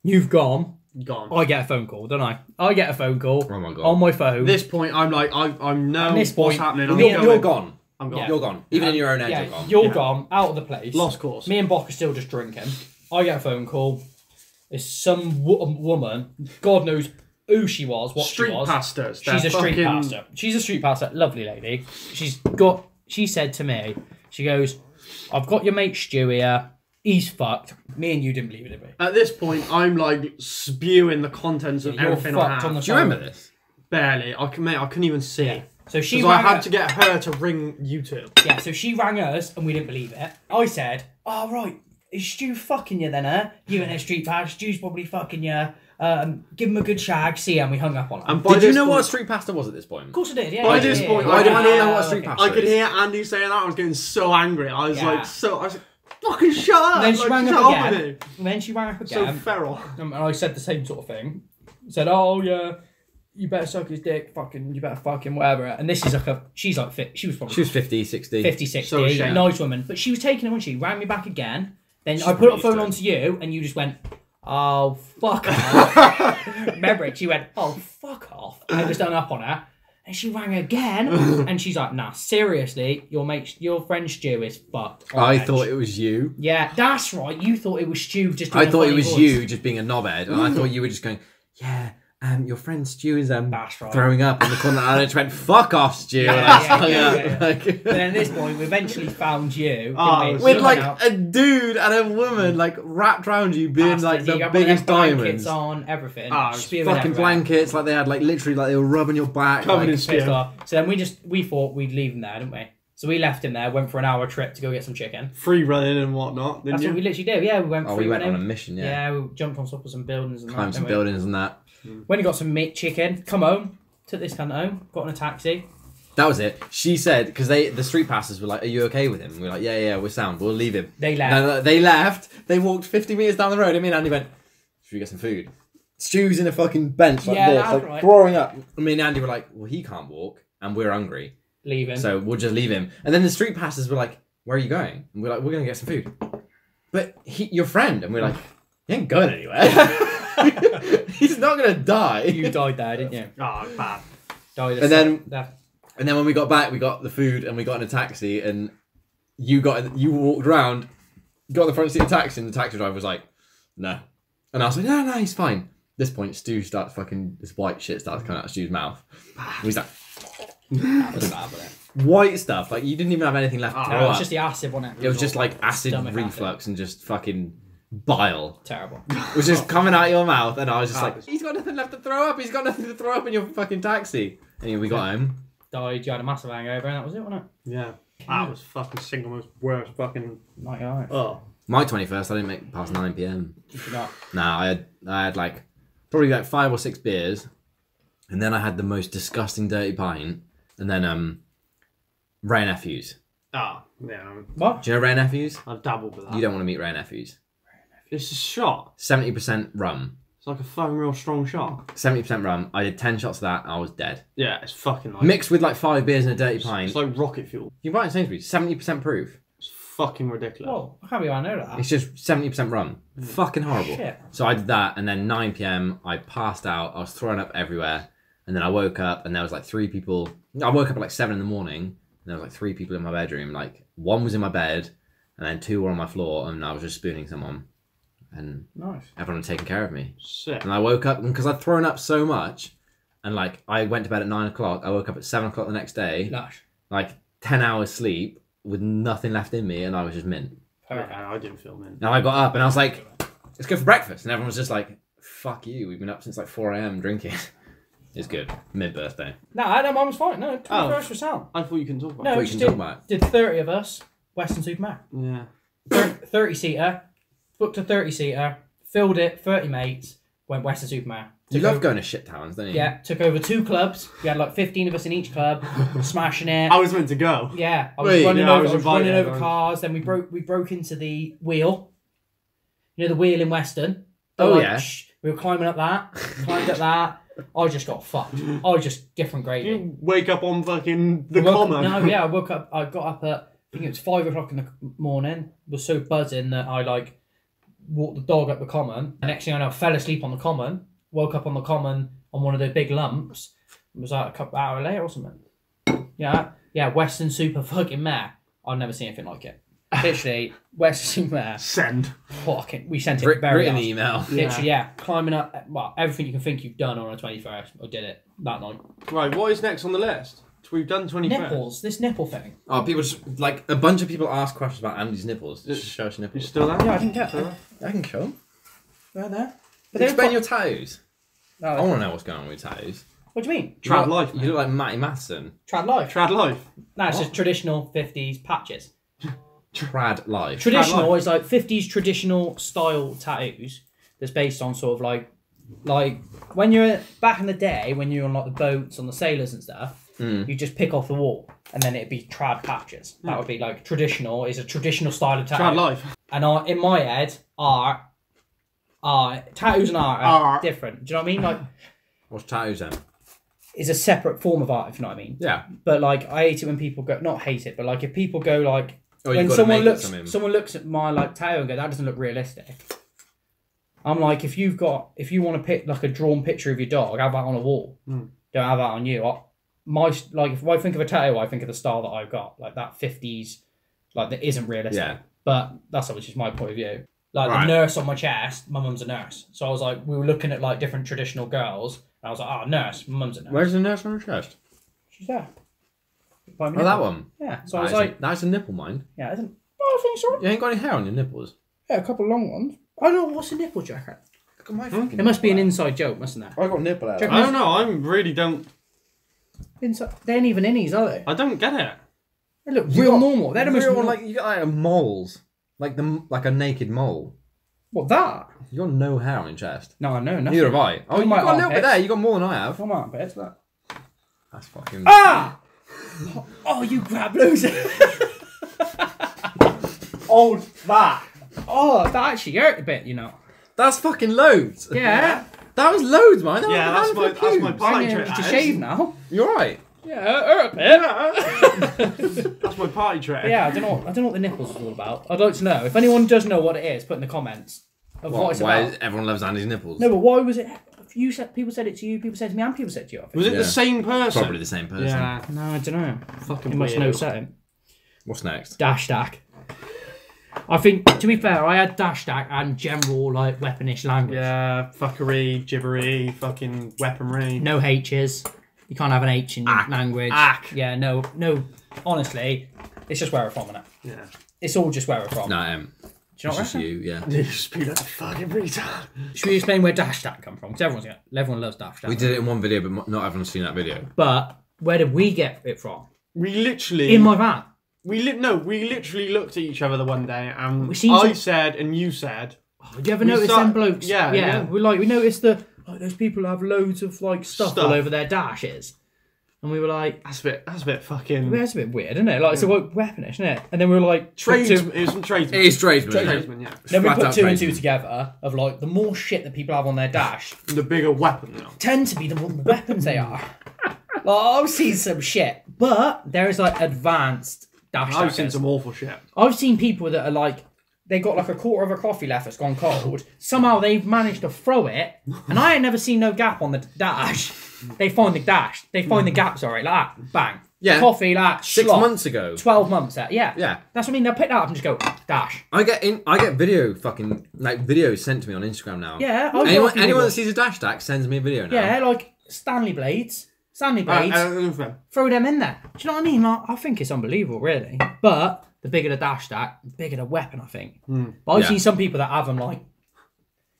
You've gone. Gone. I get a phone call, don't I? I get a phone call Oh my God. on my phone. At this point, I'm like, I, I'm no. At this what's point, happening. I'm me you're, going. gone. I'm gone. Yeah. You're gone. Even in your own head, yeah, you're gone. you're Yeah. gone out of the place. Lost course. Me and Bach are still just drinking. I get a phone call. It's some wo- woman. God knows who she was. What Street she was. pastors. She's a street fucking- pastor. She's a street pastor. Lovely lady. She's got. She said to me, she goes, "I've got your mate Stu here. He's fucked. Me and you didn't believe it, did we? At this point, I'm like spewing the contents of You're everything I have. on the Do you remember this? Barely. I can, mate, I couldn't even see. Yeah. So she Because I had her- to get her to ring you two. Yeah, so she rang us and we didn't believe it. I said, Oh, right, is Stu fucking you then, eh? You and a street pad, Stu's probably fucking you. Um, give him a good shag, see, and we hung up on her. And by Did you this know what a street pastor was at this point? of course I did, yeah. By yeah, this yeah, point, yeah, why do I not yeah, know what a street okay. pastor I could is? hear Andy saying that. I was getting so angry. I was Yeah. like, so. I was like, fucking shut up. And then she like, rang shut up up again. with. And then she rang up So again. feral. Um, and I said the same sort of thing. Said, "Oh yeah, you better suck his dick, fucking, you better fucking whatever. And this is like a, she's like fit. She was probably She was 50, 60. 50, 60, So was she. nice woman. But she was taking it when she rang me back again. Then I put the phone on to you, and you just went, "Oh fuck off." Remember it? She went, "Oh fuck off," I just hung up on her. And she rang again, and she's like, "Nah, seriously, your mate, your friend Stu is fucked." on I edge." thought it was you. Yeah, that's right. You thought it was Stu just. I doing a thought it was voice. you just being a knobhead, and I thought mm. you were just going, yeah, um, your friend Stu is um That's right. throwing up in the corner, and I just went, fuck off, Stu, and I Yeah, hung yeah, up. yeah, Like- And then at this point, we eventually found you. Oh, with We like went out, a dude and a woman like wrapped around you, being like bastards, you the got one of biggest them blankets diamonds. on, everything. Ah, Fucking everywhere. blankets, like they had like literally like they were rubbing your back. Covered like- in off. So then we just we thought we'd leave him there, didn't we? So we left him there, went for an hour trip to go get some chicken. Free running and whatnot. Didn't That's you? what we literally did. Yeah, we went. Oh, free we went on a mission, yeah. Yeah, we jumped on top of some buildings and Climbed that. some didn't we? buildings and that. When you got some meat chicken, come home. Took this cunt home. Got in a taxi. That was it. She said because they the street passers were like, "Are you okay with him?" And we are like, "Yeah, yeah, we're sound. We'll leave him." They left. No, no, they left. They walked fifty meters down the road. And me and Andy went, "Should we get some food?" Stu's in a fucking bench like Yeah, this, like right. throwing up. And me and Andy were like, "Well, he can't walk, and we're hungry, Leaving. so we'll just leave him." And then the street passers were like, "Where are you going?" And we're like, "We're gonna get some food." But he, your friend, and we're like, "He ain't going anywhere. He's not gonna die." you died there, didn't you? Oh, bad. Died. And then- that, And then when we got back, we got the food and we got in a taxi, and you got in, you walked around, got in the front seat of the taxi, and the taxi driver was like, "No," and I was like, "No, no, he's fine." At this point, Stu starts fucking this white shit starts coming out of Stu's mouth. And he's like, white stuff, like you didn't even have anything left Oh, throw it was just the acid, wasn't it? It was just like acid Stomach reflux and just fucking bile. terrible. It was just coming out your mouth, and I was just Ah. like, "He's got nothing left to throw up. He's got nothing to throw up in your fucking taxi." And we got home. Died. You had a massive hangover, and that was it, wasn't it? Yeah. That was fucking single most worst fucking. Night out. Oh. My twenty first, I didn't make it past nine p.m. Did you not? Nah, I had I had like probably like five or six beers, and then I had the most disgusting dirty pint, and then um, Wray nephews. Ah, yeah. What? Do you know Wray nephews? I've dabbled with that. You don't want to meet Wray nephews. It's a shot. Seventy percent rum, It's like a fucking real strong shot. seventy percent rum. I did ten shots of that. I was dead. Yeah, it's fucking like. Mixed with like five beers and a dirty pint. It's like rocket fuel. You buy it in Sainsbury's, seventy percent proof. It's fucking ridiculous. Whoa! I can't believe I know that. It's just seventy percent rum. Hmm. Fucking horrible. Shit. So I did that, and then 9 p.m. I passed out. I was throwing up everywhere, and then I woke up, and there was like three people. I woke up at like seven in the morning, and there was like three people in my bedroom. Like one was in my bed, and then two were on my floor, and I was just spooning someone, and Nice. everyone had taken care of me. Sick. And I woke up because I'd thrown up so much, and like I went to bed at nine o'clock. I woke up at seven o'clock the next day, Lush. like ten hours sleep with nothing left in me, and I was just mint. Perfect. I didn't film it. And I got up and I was like, let's go for breakfast. And everyone was just like, fuck you. We've been up since like 4 a.m. drinking. it's good. Mid birthday. Nah, no, mine was fine. No, 21st Oh. was sound. I thought you couldn't talk about No, What we you can did, talk about. did 30 of us, Weston-super-Mare. it. Yeah. 30 seater, booked a 30 seater, filled it, 30 mates, went Weston-super-Mare. You Took love over- going to shit towns, don't you? Yeah, took over two clubs. We had like 15 of us in each club, smashing it. I was meant to go. Yeah, I was Wait, running yeah, I over, was I was running over I- cars. Then we broke we broke into the wheel. You know the wheel in Weston. Oh, Like, yeah. shh, we were climbing up that, climbed up that. I just got fucked. I was just different grade. You wake up on fucking the I woke common. No, yeah, I woke up. I got up at I think it was five o'clock in the morning. Was so buzzing that I like walked the dog up the common. The next thing I know, I fell asleep on the common. Woke up on the common on one of the big lumps. It was like a couple hour later or something. Yeah, yeah. Weston Super fucking mare. I've never seen anything like it. Literally, Weston-super-Mare. Send. Fucking, we sent it Writ- very written fast. email. Literally, yeah. Climbing up, well, everything you can think you've done on a twenty first. I did it that night. Right, what is next on the list? So we've done 20 Nipples. This nipple thing. Oh, people just, like, a bunch of people ask questions about Andy's nipples. Just show us your You nipples. still there? Yeah, I didn't get that. I can show them. Right there. But they were Explain fu- your tattoos. Oh, I want to know what's going on with your tattoos. What do you mean? You Trad look- life, You mate. look like Matty Matheson. Trad life. Trad life. No, it's What? just traditional 50s patches. Trad life. Traditional life. is like 50s traditional style tattoos that's based on sort of like, like when you're back in the day, when you're on like the boats, on the sailors and stuff, Mm. you just pick off the wall and then it'd be trad patches. That would be like traditional, is a traditional style of tattoo. Trad life. And art, in my head, art, art, tattoos and art are Art. different. Do you know what I mean? Like, What's tattoos then? is a separate form of art, if you know what I mean. Yeah. But like, I hate it when people go, not hate it, but like if people go like, Or you've when got to someone make it looks, something. someone looks at my like tattoo and go, that doesn't look realistic. I'm like, if you've got, if you want to pick like a drawn picture of your dog, have that on a wall. Don't have that on you. I, my like, if I think of a tattoo, I think of the style that I've got, like that '50s, like that isn't realistic. Yeah. But that's obviously just my point of view. Like Right. the nurse on my chest, my mum's a nurse. So I was like, we were looking at like different traditional girls. And I was like, oh, nurse, my mum's a nurse. Where's the nurse on her chest? She's there. Oh, that one. Yeah. So I was is a- like, that's a nipple, mine. yeah, isn't. Oh, I think so. You ain't got any hair on your nipples. Yeah, a couple of long ones. I don't know what's a nipple jacket. Look at my fucking. There must be an inside joke, mustn't there? I got nipple hair. Check I don't know. I really don't. Inside. They ain't even innies, are they? I don't get it. They look You real got normal. They're the most. Real, like you got like moles, like the like a naked mole. what that? You got no hair on your chest. No, i know no, nothing. Neither have I. Oh, you my got a little bit armpits. there. You got more than I have. Come on, bitch. Look. That's fucking. Ah! Oh, you grab loser. oh, that. Oh, that actually hurt a bit, you know. That's fucking loads. Yeah. That was loads, man. That Yeah, was that's a my handful of that's my pubes. I'm party gonna trick. need to is. shave now. You're right. Yeah, it a bit. That's my party trick. yeah, I don't know. I don't know what the nipples is all about. I'd like to know. If anyone does know what it is, put in the comments of what, What, it's why about. everyone loves Andy's nipples? No, but why was it? You said people said it to you. People said it to me, and people said it to you. I think. Was it Yeah. the same person? Probably the same person. Yeah. No, I don't know. Fucking It must weirdo. know something. What's next? Dash stack. I think, to be fair, I had dash stack and general like weaponish language. Yeah, fuckery, gibbery, fucking weaponry. No H's. You can't have an H in your Ack. language. Ack. Yeah, no, no. Honestly, it's just where we're from, innit? Yeah. It's all just where we're from. No, um, Do you know it's just I reckon? you. Yeah. You speak like a fucking retard. Should we explain where dash stack come from? Because everyone's gonna, everyone loves dash stack. We did it in one video, but mo- not everyone's seen that video. But where did we get it from? We literally In my van. we li- no, we literally looked at each other the one day and We seen I some- said and you said Oh, you ever We notice start- them blokes? yeah, yeah. yeah. We like we noticed the like those people who have loads of like stuff, Stuff. all over their dashes, and we were like, that's a bit that's a bit fucking well, that's a bit weird, isn't it? Like it's a like, weaponish, isn't it? And then we were like, put trades two- it was some tradesmen. It is tradesman. isn't it? tradesmen, yeah. then we flat put out two and two tradesman. together of like the more shit that people have on their dash The bigger weapon now. tend to be the more weapons they are. like I've seen some shit, but there is like advanced dash I've seen stackers. some awful shit. I've seen people that are like, they got like a quarter of a coffee left that's gone cold. Somehow they've managed to throw it, and I ain't never seen no gap on the dash. They find the dash. They find the gap, sorry, like that. Bang. Yeah. Coffee, like Six slot. months ago. 12 months there. Yeah. Yeah. That's what I mean. They'll pick that up and just go, dash. I get in. I get video fucking like videos sent to me on Instagram now. Yeah. I've Anyone, few anyone that people- sees a dash stack sends me a video now. Yeah, like Stanley Blades. Stanley Blades. Uh, uh, uh, throw them in there. Do you know what I mean? Like, I think it's unbelievable, really. But the bigger the dash stack, the bigger the weapon, I think. But I've Yeah. seen some people that have them like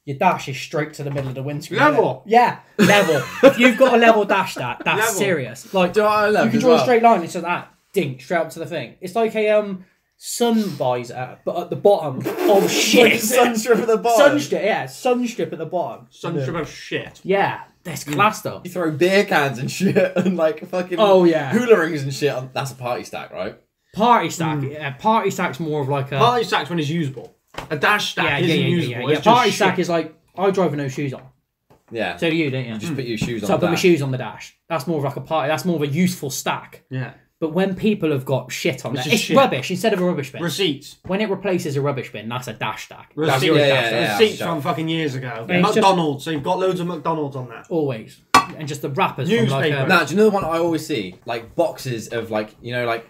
your dash is straight to the middle of the windscreen. Level. Yeah, level. if you've got a level dash stack, that's Level. serious. Like Do you I love you can draw well? a straight line into that, dink straight up to the thing. It's like a um sun visor, but at the bottom of shit. Sunstrip at the bottom. Sunstrip, yeah, sunstrip at the bottom. Sunstrip of shit. Yeah, that's class though. You throw beer cans and shit and like fucking Oh, yeah. hula rings and shit. On, that's a party stack, right? Party stack, hmm. yeah, party stack's more of like a Party stack's when it's usable. A dash stack yeah, yeah, isn't yeah, yeah, usable. yeah. It's yeah. Party stack shit. is like I drive with no shoes on. Yeah. So do you, don't you? you just put hmm. your shoes on. so I on. put my shoes on the dash. That's more of like a party. That's more of a useful stack. Yeah. But when people have got shit on Which there, is it's shit. rubbish instead of a rubbish bin. Receipts. when it replaces a rubbish bin, that's a dash stack. Receipts. your yeah, yeah, yeah. Receipts from fucking years ago. Yeah, it's just- McDonald's. So you've got loads of McDonald's on there. Always. And just the wrappers from like Newspaper. Uh, now, do you know the one I always see? Like boxes of like you know like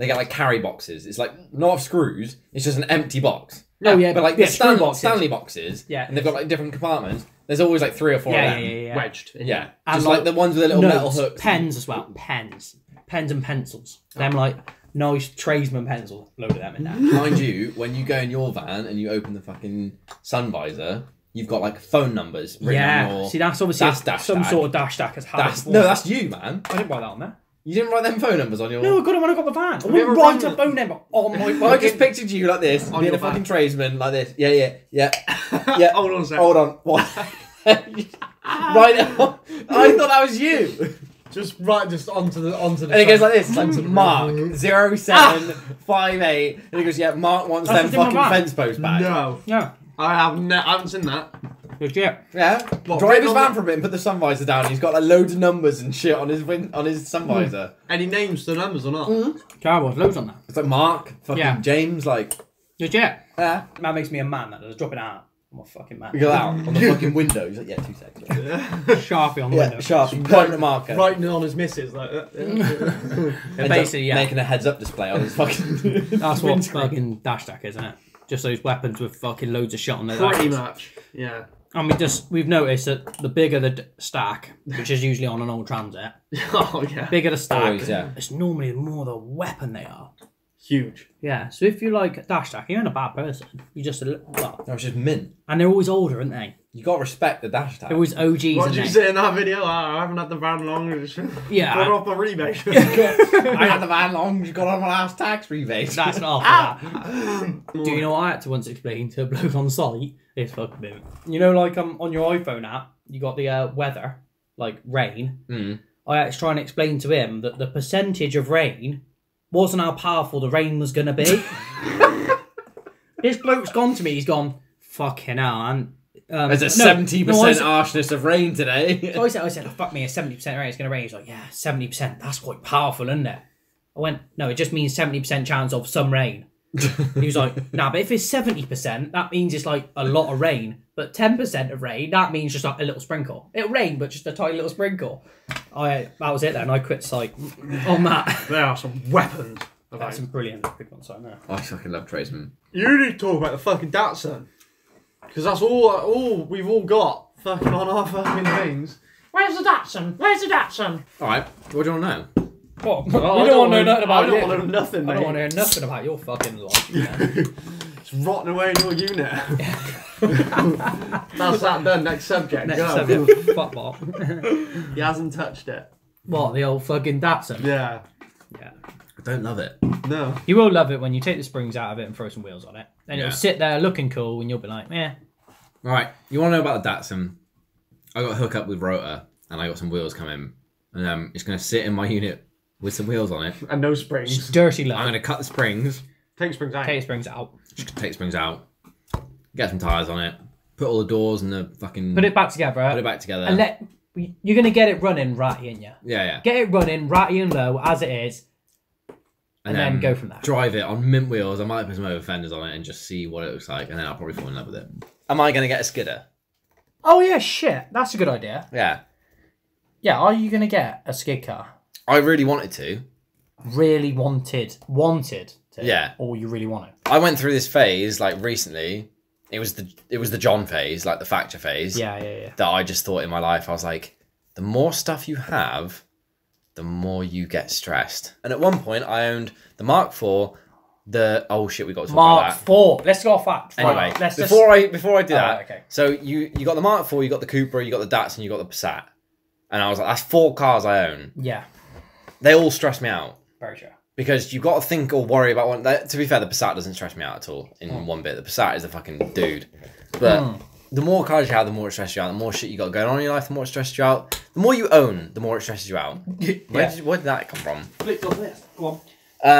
they get like carry boxes. It's like not of screws. It's just an empty box. Oh yeah, But like yeah, the Stan- screw boxes. Stanley boxes. Yeah. And they've got like different compartments. There's always like three or four Yeah, of yeah, them. yeah, yeah. Wedged. in Yeah. And Just like like the ones with the little metal Notes, hooks. pens as well. Pens, pens and pencils. Them like nice tradesman pencils. Load of them in there. Mind you, when you go in your van and you open the fucking sun visor, you've got like phone numbers written on yeah. your. See, that's obviously That's dash some stack. sort of dash stack has had it that's no, that's you, man. I didn't buy that on there. You didn't write them phone numbers on your. No, I got it when I got the van. I you wouldn't ever write run a phone number on my. Well, I just pictured you like this, On being your a fucking tradesman, like this. Yeah, yeah, yeah, yeah. Hold on a second. Hold on. What? right now, I thought that was you. Just right, just onto the onto the. And it goes like this. It's like Mark zero seven five eight. And he goes, yeah, Mark wants That's them the thing fucking with that. fence posts back. No, Yeah. I have. Ne- I haven't seen that. Legit. Yeah. What, Drive his van the- for a bit and put the sun visor down. He's got like loads of numbers and shit on his win- on his sun visor. Hmm. Any names to the numbers or not? Hmm. Cowboys, loads on that. It's like Mark, fucking Yeah. James, like Legit. yeah. That makes me a man. That does drop it out. I'm a fucking man. We go out on the fucking window. He's like, yeah, two seconds. Sharpie on the Yeah, window. sharp, permanent marker. Writing it on his missus like that. Ends up Basically, yeah. making a heads up display on his fucking. That's what fucking dash stack is, isn't it? Just those weapons with fucking loads of shot on there. Pretty much. Yeah. And we just we've noticed that the bigger the d- stack, which is usually on an old transit, Oh yeah. bigger the stack, Always, yeah. it's normally the more the weapon they are. Huge. Yeah. So if you like dash stack, you're not a bad person. You just a li- well, No, it's just mint. and they're always older, aren't they? You got to respect the dash tag. It was always OGs, What aren't did you they? say in that video? Ah, I haven't had the van long. It's Yeah. Got off my rebate. I had the van long. You got on my last tax rebate. That's not after that. Do you know what I had to once explain to a bloke on site? It's fucking bit. You know, like um, on your iPhone app, you got the uh, weather, like rain. Mm. I had to try and explain to him that the percentage of rain wasn't how powerful the rain was going to be. this bloke's gone to me. He's gone, fucking hell. And, um, There's a seventy no, percent said- harshness of rain today. so I said, I said, oh, fuck me, a 70% rain, it's going to rain. He's like, yeah, 70%, that's quite powerful, isn't it? I went, no, it just means 70% chance of some rain. he was like, nah, but if it's 70%, that means it's like a lot of rain. But 10% of rain, that means just like a little sprinkle. It'll rain, but just a tiny little sprinkle. I That was it then. I quit sight on that. there are some weapons. That's some brilliant big ones on there. I fucking love tradesmen. You need to talk about the fucking Datsun. Because that's all, all we've all got fucking on our fucking things. Where's the Datsun? Where's the Datsun? All right, what do you want to know? What? Oh, I you don't want to know nothing about I about don't you. want to know nothing, I don't want to hear nothing about your fucking life. man. It's rotting away in your unit. That's that done. Next subject. Next Go. subject. Fuck what? He hasn't touched it. What, the old fucking Datsun? Yeah. Yeah. I don't love it. No. You will love it when you take the springs out of it and throw some wheels on it. And Yeah. it'll sit there looking cool and you'll be like, yeah. All right, you want to know about the Datsun? I got a hook up with Rota, and I got some wheels coming, and um, it's going to sit in my unit with some wheels on it. And no springs. Dirty I'm love. going to cut the springs, Take springs out. Take the springs out. just take springs out, get some tires on it, put all the doors and the fucking Put it back together. put it back together. and let. You're going to get it running ratty, ain't you? yeah, yeah, Get it running ratty and low as it is. and then go from there. Drive it on mint wheels. I might put some over fenders on it and just see what it looks like, and then I'll probably fall in love with it. Am I going to get a skidder? Oh, yeah, shit. That's a good idea. Yeah, Yeah, are you going to get a skid car? I really wanted to. Really wanted. Wanted to. Yeah. Or you really want it? I went through this phase like recently. It was the it was the John phase, like the Facture phase. Yeah, yeah, yeah. that I just thought in my life, I was like, the more stuff you have, the more you get stressed. And at one point, I owned the Mark IV, the oh shit, we got to talk Mark about that. four. Let's go off that. Anyway, Right, let's just- before I before I do Oh, that, okay. so you you got the Mark IV, you got the Cooper, you got the Datsun, you got the Passat, and I was like, that's four cars I own. Yeah, They all stress me out very sure. Because you've got to think or worry about one. That, to be fair, the Passat doesn't stress me out at all in Hmm. one bit. The Passat is a fucking dude, but. The more cars you have, the more it stresses you out. The more shit you got going on in your life, the more it stresses you out. The more you own, the more it stresses you out. Where, did, where did that come from? Flicked on this. Go on.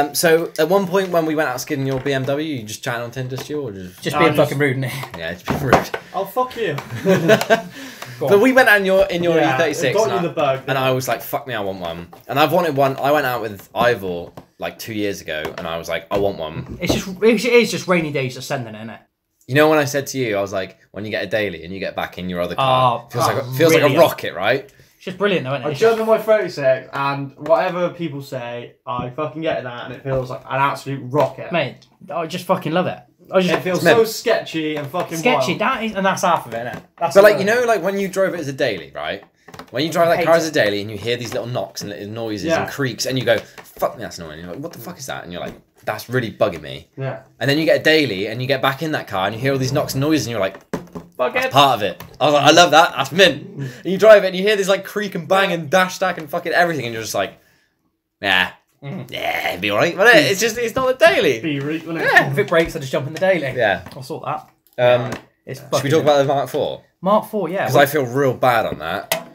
Um, so at one point when we went out skidding your BMW, you just chatting on Tinder still, or just Just being just- fucking rude, innit? yeah, it's been rude. Oh fuck you. Go But we went out in your in your Yeah, E36, got and, you I, the bug. and I was like, "Fuck me, I want one." And I've wanted one. I went out with Ivor like two years ago, and I was like, "I want one." It's just it's, it's just rainy days just sending it. You know when I said to you, I was like, "When you get a daily and you get back in your other car, Oh, feels like a, feels like a rocket, right?" It's just brilliant, though, isn't it? I It's jumped just- on my 36 and whatever people say, I fucking get that and it feels like an absolute rocket. mate, I just fucking love it. I just It feels so meant- sketchy and fucking sketchy. wild. That is, and that's half of it, innit? That's But like you know, like when you drove it as a daily, right? When you drive that hate car as a daily and you hear these little knocks and little noises Yeah. and creaks, and you go, "Fuck me, that's annoying." And you're like, "What the fuck is that?" And you're like, "That's really bugging me." Yeah. And then you get a daily and you get back in that car and you hear all these knocks and noises and you're like, Fuck "That's it. part of it." I was like, "I love that. That's mint." And you drive it and you hear this like creak and bang and dash stack and fucking everything, and you're just like, "Yeah, yeah, it'd be alright." But it's just it's not a daily. Be root, wouldn't it? If it breaks, I just jump in the daily. Yeah. I'll sort that. Um, It's should fucking we talk about the Mark IV? Mark Four? Yeah, Because I feel real bad on that.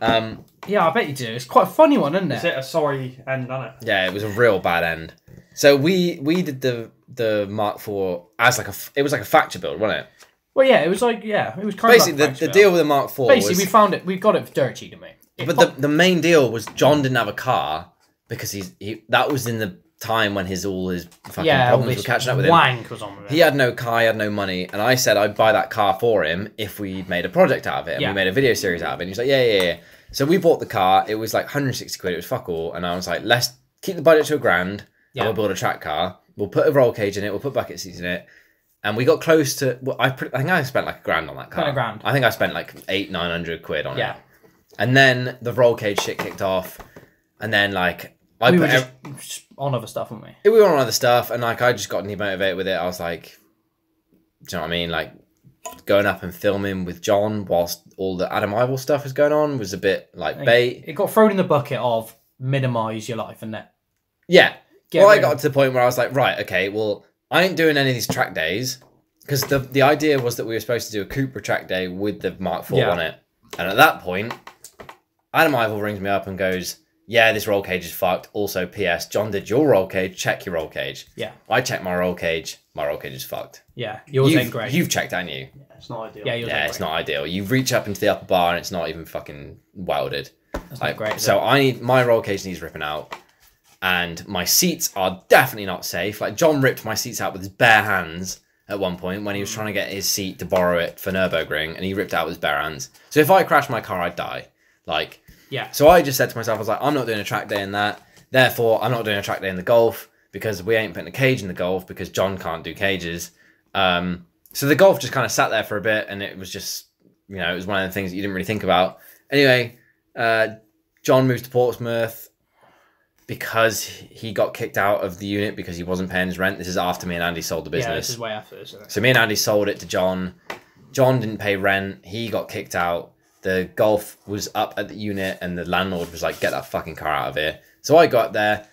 Um, yeah, I bet you do. It's quite a funny one, isn't Is it? it a sorry end on it? Yeah, it was a real bad end. So we we did the the Mark IV as like a f- it was like a Facture build, wasn't it? Well, yeah, it was like yeah, it was kind Basically, of the, like the deal with the Mark IV Basically, was, we found it. We got it for dirt cheap to me. It but the, the main deal was John didn't have a car because he's he, that was in the time when his all his fucking yeah, problems were catching up with him. wank was on with it. He had no car, he had no money, and I said I'd buy that car for him if we made a project out of it. And Yeah. we made a video series out of it. And he's like, yeah, yeah, yeah. So we bought the car. It was like 160 quid. It was fuck all. And I was like, let's keep the budget to a grand. Yeah. We'll build a track car. We'll put a roll cage in it. We'll put bucket seats in it. And we got close to. Well, I, I think I spent like a grand on that car. A grand. I think I spent like eight, nine hundred quid on Yeah. it. And then the roll cage shit kicked off. And then like I we were ev- just on other stuff, weren't we? we were on other stuff, and like I just got demotivated with it. I was like, do you know what I mean? Like going up and filming with John whilst all the Adam Ivor stuff was going on was a bit like bait. It got thrown in the bucket of minimise your life, and that Yeah. Get well, I got of- to the point where I was like, right, okay, well, I ain't doing any of these track days because the the idea was that we were supposed to do a Cooper track day with the Mark IV Yeah. on it, and at that point, Adam Ivor rings me up and goes. Yeah, this roll cage is fucked. Also, P.S. John did your roll cage. Check your roll cage. yeah, I checked my roll cage. My roll cage is fucked. yeah, yours you've, ain't great. You've checked, haven't you? It's not ideal. yeah, yours Yeah, ain't it's great. not ideal. You reach up into the upper bar and it's not even fucking welded. That's Like, not great. so it? I need my roll cage needs ripping out, and my seats are definitely not safe. Like John ripped my seats out with his bare hands at one point when he was mm. trying to get his seat to borrow it for Nurburgring, and he ripped out with his bare hands. So if I crash my car, I'd die. Like yeah, so I just said to myself, I was like, I'm not doing a track day in that. Therefore, I'm not doing a track day in the golf because we ain't putting a cage in the golf because John can't do cages. Um, so the golf just kind of sat there for a bit and it was just, you know, it was one of the things that you didn't really think about. Anyway, uh, John moved to Portsmouth because he got kicked out of the unit because he wasn't paying his rent. This is after me and Andy sold the business. yeah. This is way after this. So me and Andy sold it to John. John didn't pay rent. He got kicked out. The golf was up at the unit, and the landlord was like, "Get that fucking car out of here." So I got there,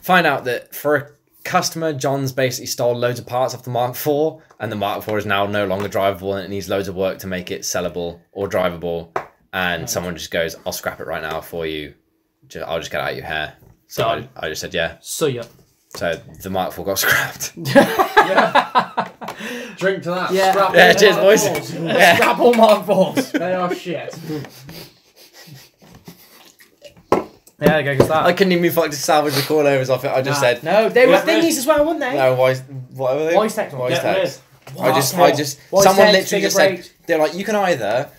find out that for a customer, John's basically stole loads of parts off the Mark IV, and the Mark IV is now no longer drivable, and it needs loads of work to make it sellable or drivable. And someone just goes, "I'll scrap it right now for you. I'll just get out of your hair." So I, I just said, "Yeah." So yeah, So the Mark IV got scrapped. Drink to that. Yeah. Scrap yeah, cheers, boys. balls. Yeah. scrap all Mark balls. they are shit. yeah, go get that. I couldn't even fucking salvage the coilovers off it. I just Nah. said, no, they were Yeah, thingies as well, weren't they? no, why? What were they? Wise text. Wise Get text. I just, I just, Wise someone text, literally bigger just said, they're like, you can either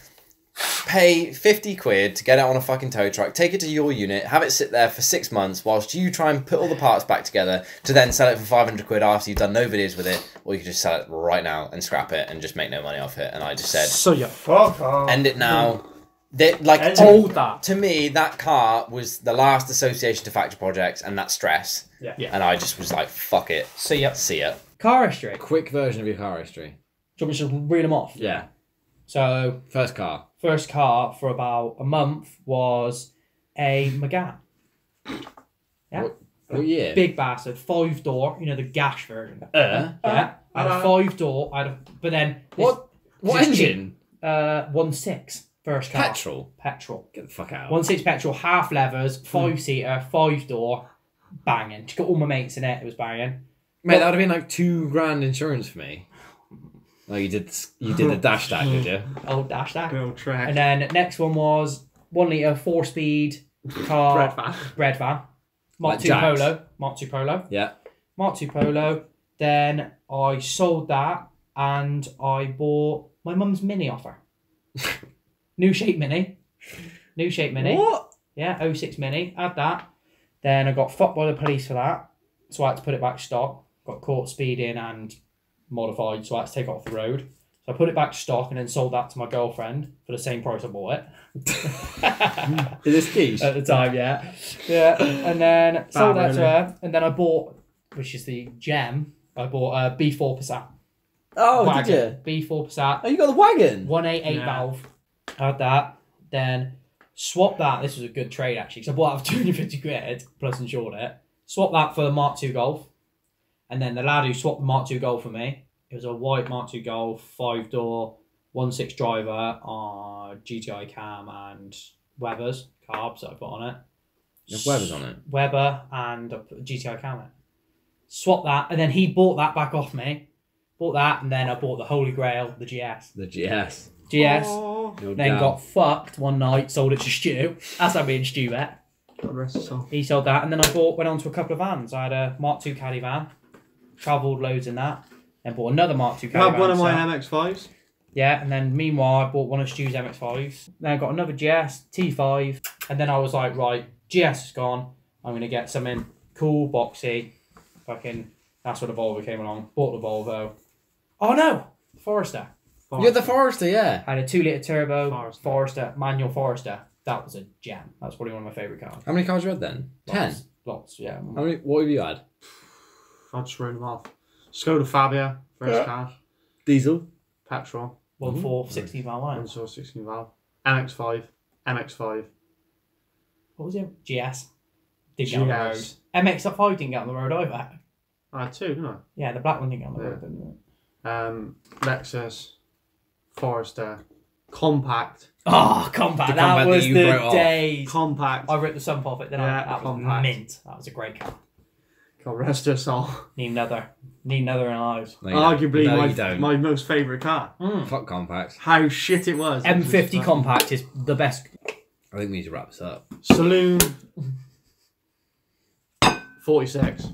pay 50 quid to get it on a fucking tow truck, take it to your unit, have it sit there for six months whilst you try and put all the parts back together to then sell it for 500 quid after you've done no videos with it, or you could just sell it right now and scrap it and just make no money off it. And I just said, So yeah, Fuck off. end it now. They, like, End to, that. to me, that car was the last association to Facture projects and that stress. Yeah. Yeah. And I just was like, fuck it, See yeah, see ya. car history. Do Quick version of your car history. you want me to just read them off? Yeah. So First car. first car for about a month was a Megane. Yeah, What, what year? big bastard, five door. You know the gash version. Uh, Yeah, I had a uh, five door. I had a, but then this- what? What this is engine? Uh, one six first car. Petrol. Petrol. Get the fuck out. One six petrol, half levers, five seater, five door, banging. Just got all my mates in it. It was banging. Mate, that would have been like two grand insurance for me. Like you did, you did the dash dash, did you? Oh, dash that. Bill track. And then next one was one liter four speed car Bread van. bread van. Mark Like two Jack's. Polo. Mark two Polo. Yeah. Mark two Polo. Then I sold that and I bought my mum's mini offer. New shape mini. New shape mini. What? Yeah, 06 mini. Had that. Then I got fucked by the police for that. So I had to put it back stock. Got caught speeding and modified, so I had to take it off the road. So I put it back to stock and then sold that to my girlfriend for the same price I bought it. Is this quiche? At the time, yeah. Yeah. And then sold that to her. And then I bought, which is the gem, I bought a B4 Passat. oh, wagon. B4 Passat. Oh, you got the wagon. 188 Yeah. valve. Had that. Then swap that. This was a good trade actually. So I bought that for 250 quid plus insured it. Swap that for the Mark II Golf. And then the lad who swapped the Mark II Golf for me, it was a white Mark II Golf, five door, one six driver, uh, GTI cam and Weber's carbs that I put on it. There's Weber's on it. Weber and a GTI cam in. Swap that, and then he bought that back off me Bought that, and then I bought the Holy Grail, the GS. The GS. GS. No Then doubt. got fucked one night, sold it to Stu. That's how me and Stu met. God rest his soul. He sold that, and then I bought went on to a couple of vans. I had a Mark II caddy van, travelled loads in that. Then bought another Mark II I caddy had one of to my sell. MX5s. Yeah, and then meanwhile I bought one of Stu's MX5s. Then I got another GS T5, and then I was like, right, GS is gone. I'm gonna get something cool, boxy. Fucking, that's where the Volvo came along. Bought the Volvo. Oh no, Forester. You're the Forester, yeah. I had a two liter turbo Forester. Forester. manual Forester. That was a gem. That's probably one of my favorite cars. How many cars you had then? Ten. Lots, lots, yeah. How many? What have you had? I just wrote them off. Skoda Fabia, first Yeah. car. Diesel. Petrol. One Mhm. four, 16 mile line. One source 16 valve. MX5. MX5. What was it? GS. Didn't get on the road. GS. MX5 didn't get on the road either. I had two, didn't I? Yeah, the black one didn't get on the Yeah. road, didn't it? um, Lexus, Forester, Compact, Oh, compact. The that compact that was you the wrote off. days. Compact. I ripped the sump off it, then Yeah, I, that was compact. mint. That was a great car. God rest her soul. Need another. Need another in our lives. No, you don't. Arguably no, you my, don't. my most favourite car. Hmm. Fuck compacts. How shit it was. M50 just compact is the best. I think we need to wrap this up. Saloon. 46.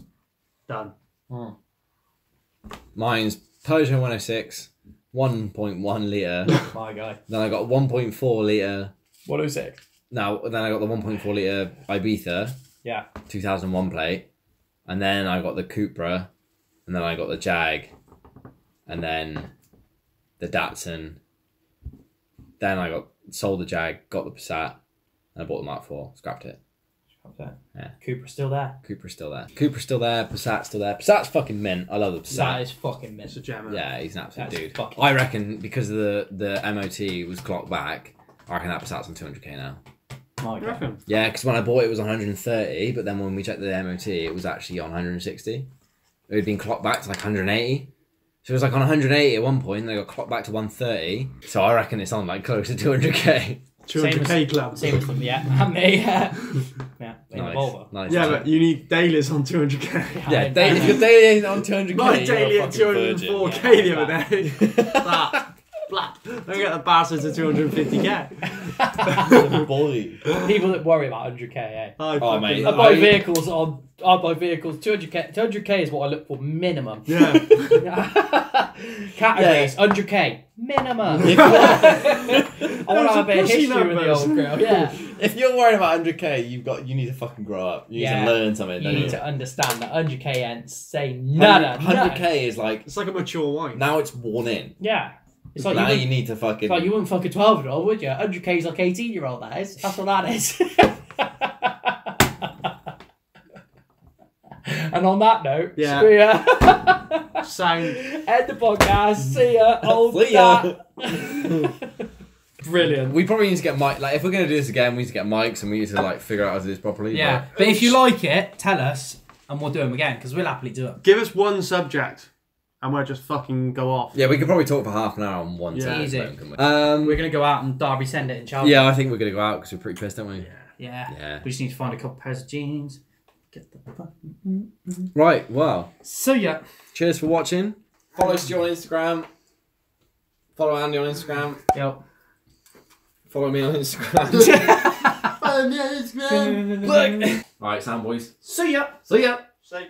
Done. Hmm. Mine's Peugeot 106, 1.1 litre. My guy. then I got 1.4 litre. 106. Now, then I got the 1.4 litre Ibiza, Yeah. 2001 plate. And then I got the Cupra. And then I got the Jag. And then the Datsun. Then I got sold the Jag, got the Passat. And I bought the Mark IV, scrapped it. Yeah. Cooper's still there. Cooper's still there. Cooper's still there. Passat's still there. Passat's fucking mint. I love the Passat. That is fucking It's mint. a gem. Yeah, he's an absolute That's dude. fucking- I reckon because the the MOT was clocked back, I reckon that Passat's on 200k now. Oh, My You reckon? Yeah, because when I bought it, it was 130, but then when we checked the MOT, it was actually on 160. It had been clocked back to like 180. So it was like on 180 at one point, they got clocked back to 130. So I reckon it's on like close to 200k. 200k club. Same as them, yeah. And me, yeah. Yeah. Nice. Nice. Yeah, but you need dailies on 200k. yeah, I- they, your daily on 200k, My you're daily a at fucking virgin. 204k the other day. Flat. Flat. Don't get the bastards at 250k. Boy. People that worry about 100k, eh? I Oh, mate. I buy I- vehicles on. I buy vehicles 200k. 200k is what I look for minimum. Yeah. Categories 100k minimum. I you're- want to have a bit of pussy history with the old girl. Yeah. If you're worried about 100k, you've got you need to fucking grow up. You need Yeah. to learn something. You don't need you? to understand that 100k ain't say nada. 100k nada. is like It's like a mature wine. now it's worn in. Yeah. It's like, you now you wouldn't, need to fucking. it's like you wouldn't fuck a 12 year old, would you? 100k is like 18 year old, that is. That's what that is. and on that note, Yeah. screw ya. Sound. End the podcast. See ya. Old See ya. fat. Brilliant. we probably need to get mic. Like if we're gonna do this again, we need to get mics and we need to like figure out how to do this properly. Yeah, but if you like it, tell us, and we'll do them again because we'll happily do it. Give us one subject and we'll just fucking go off. Yeah, we could probably talk for half an hour on one. Yeah. subject, Easy. couldn't we? Um. We're gonna go out and Derby send it in Chelsea. Yeah, I think we're gonna go out because we're pretty pissed, aren't we? yeah. Yeah. We just need to find a couple pairs of jeans. Get the fuck. Right. Well, So yeah. cheers for watching. Follow Stu on Instagram. Follow Andy on Instagram. yep. Follow me on Instagram. Follow me on Instagram. Look. Right, sound boys. See ya. See ya. Say.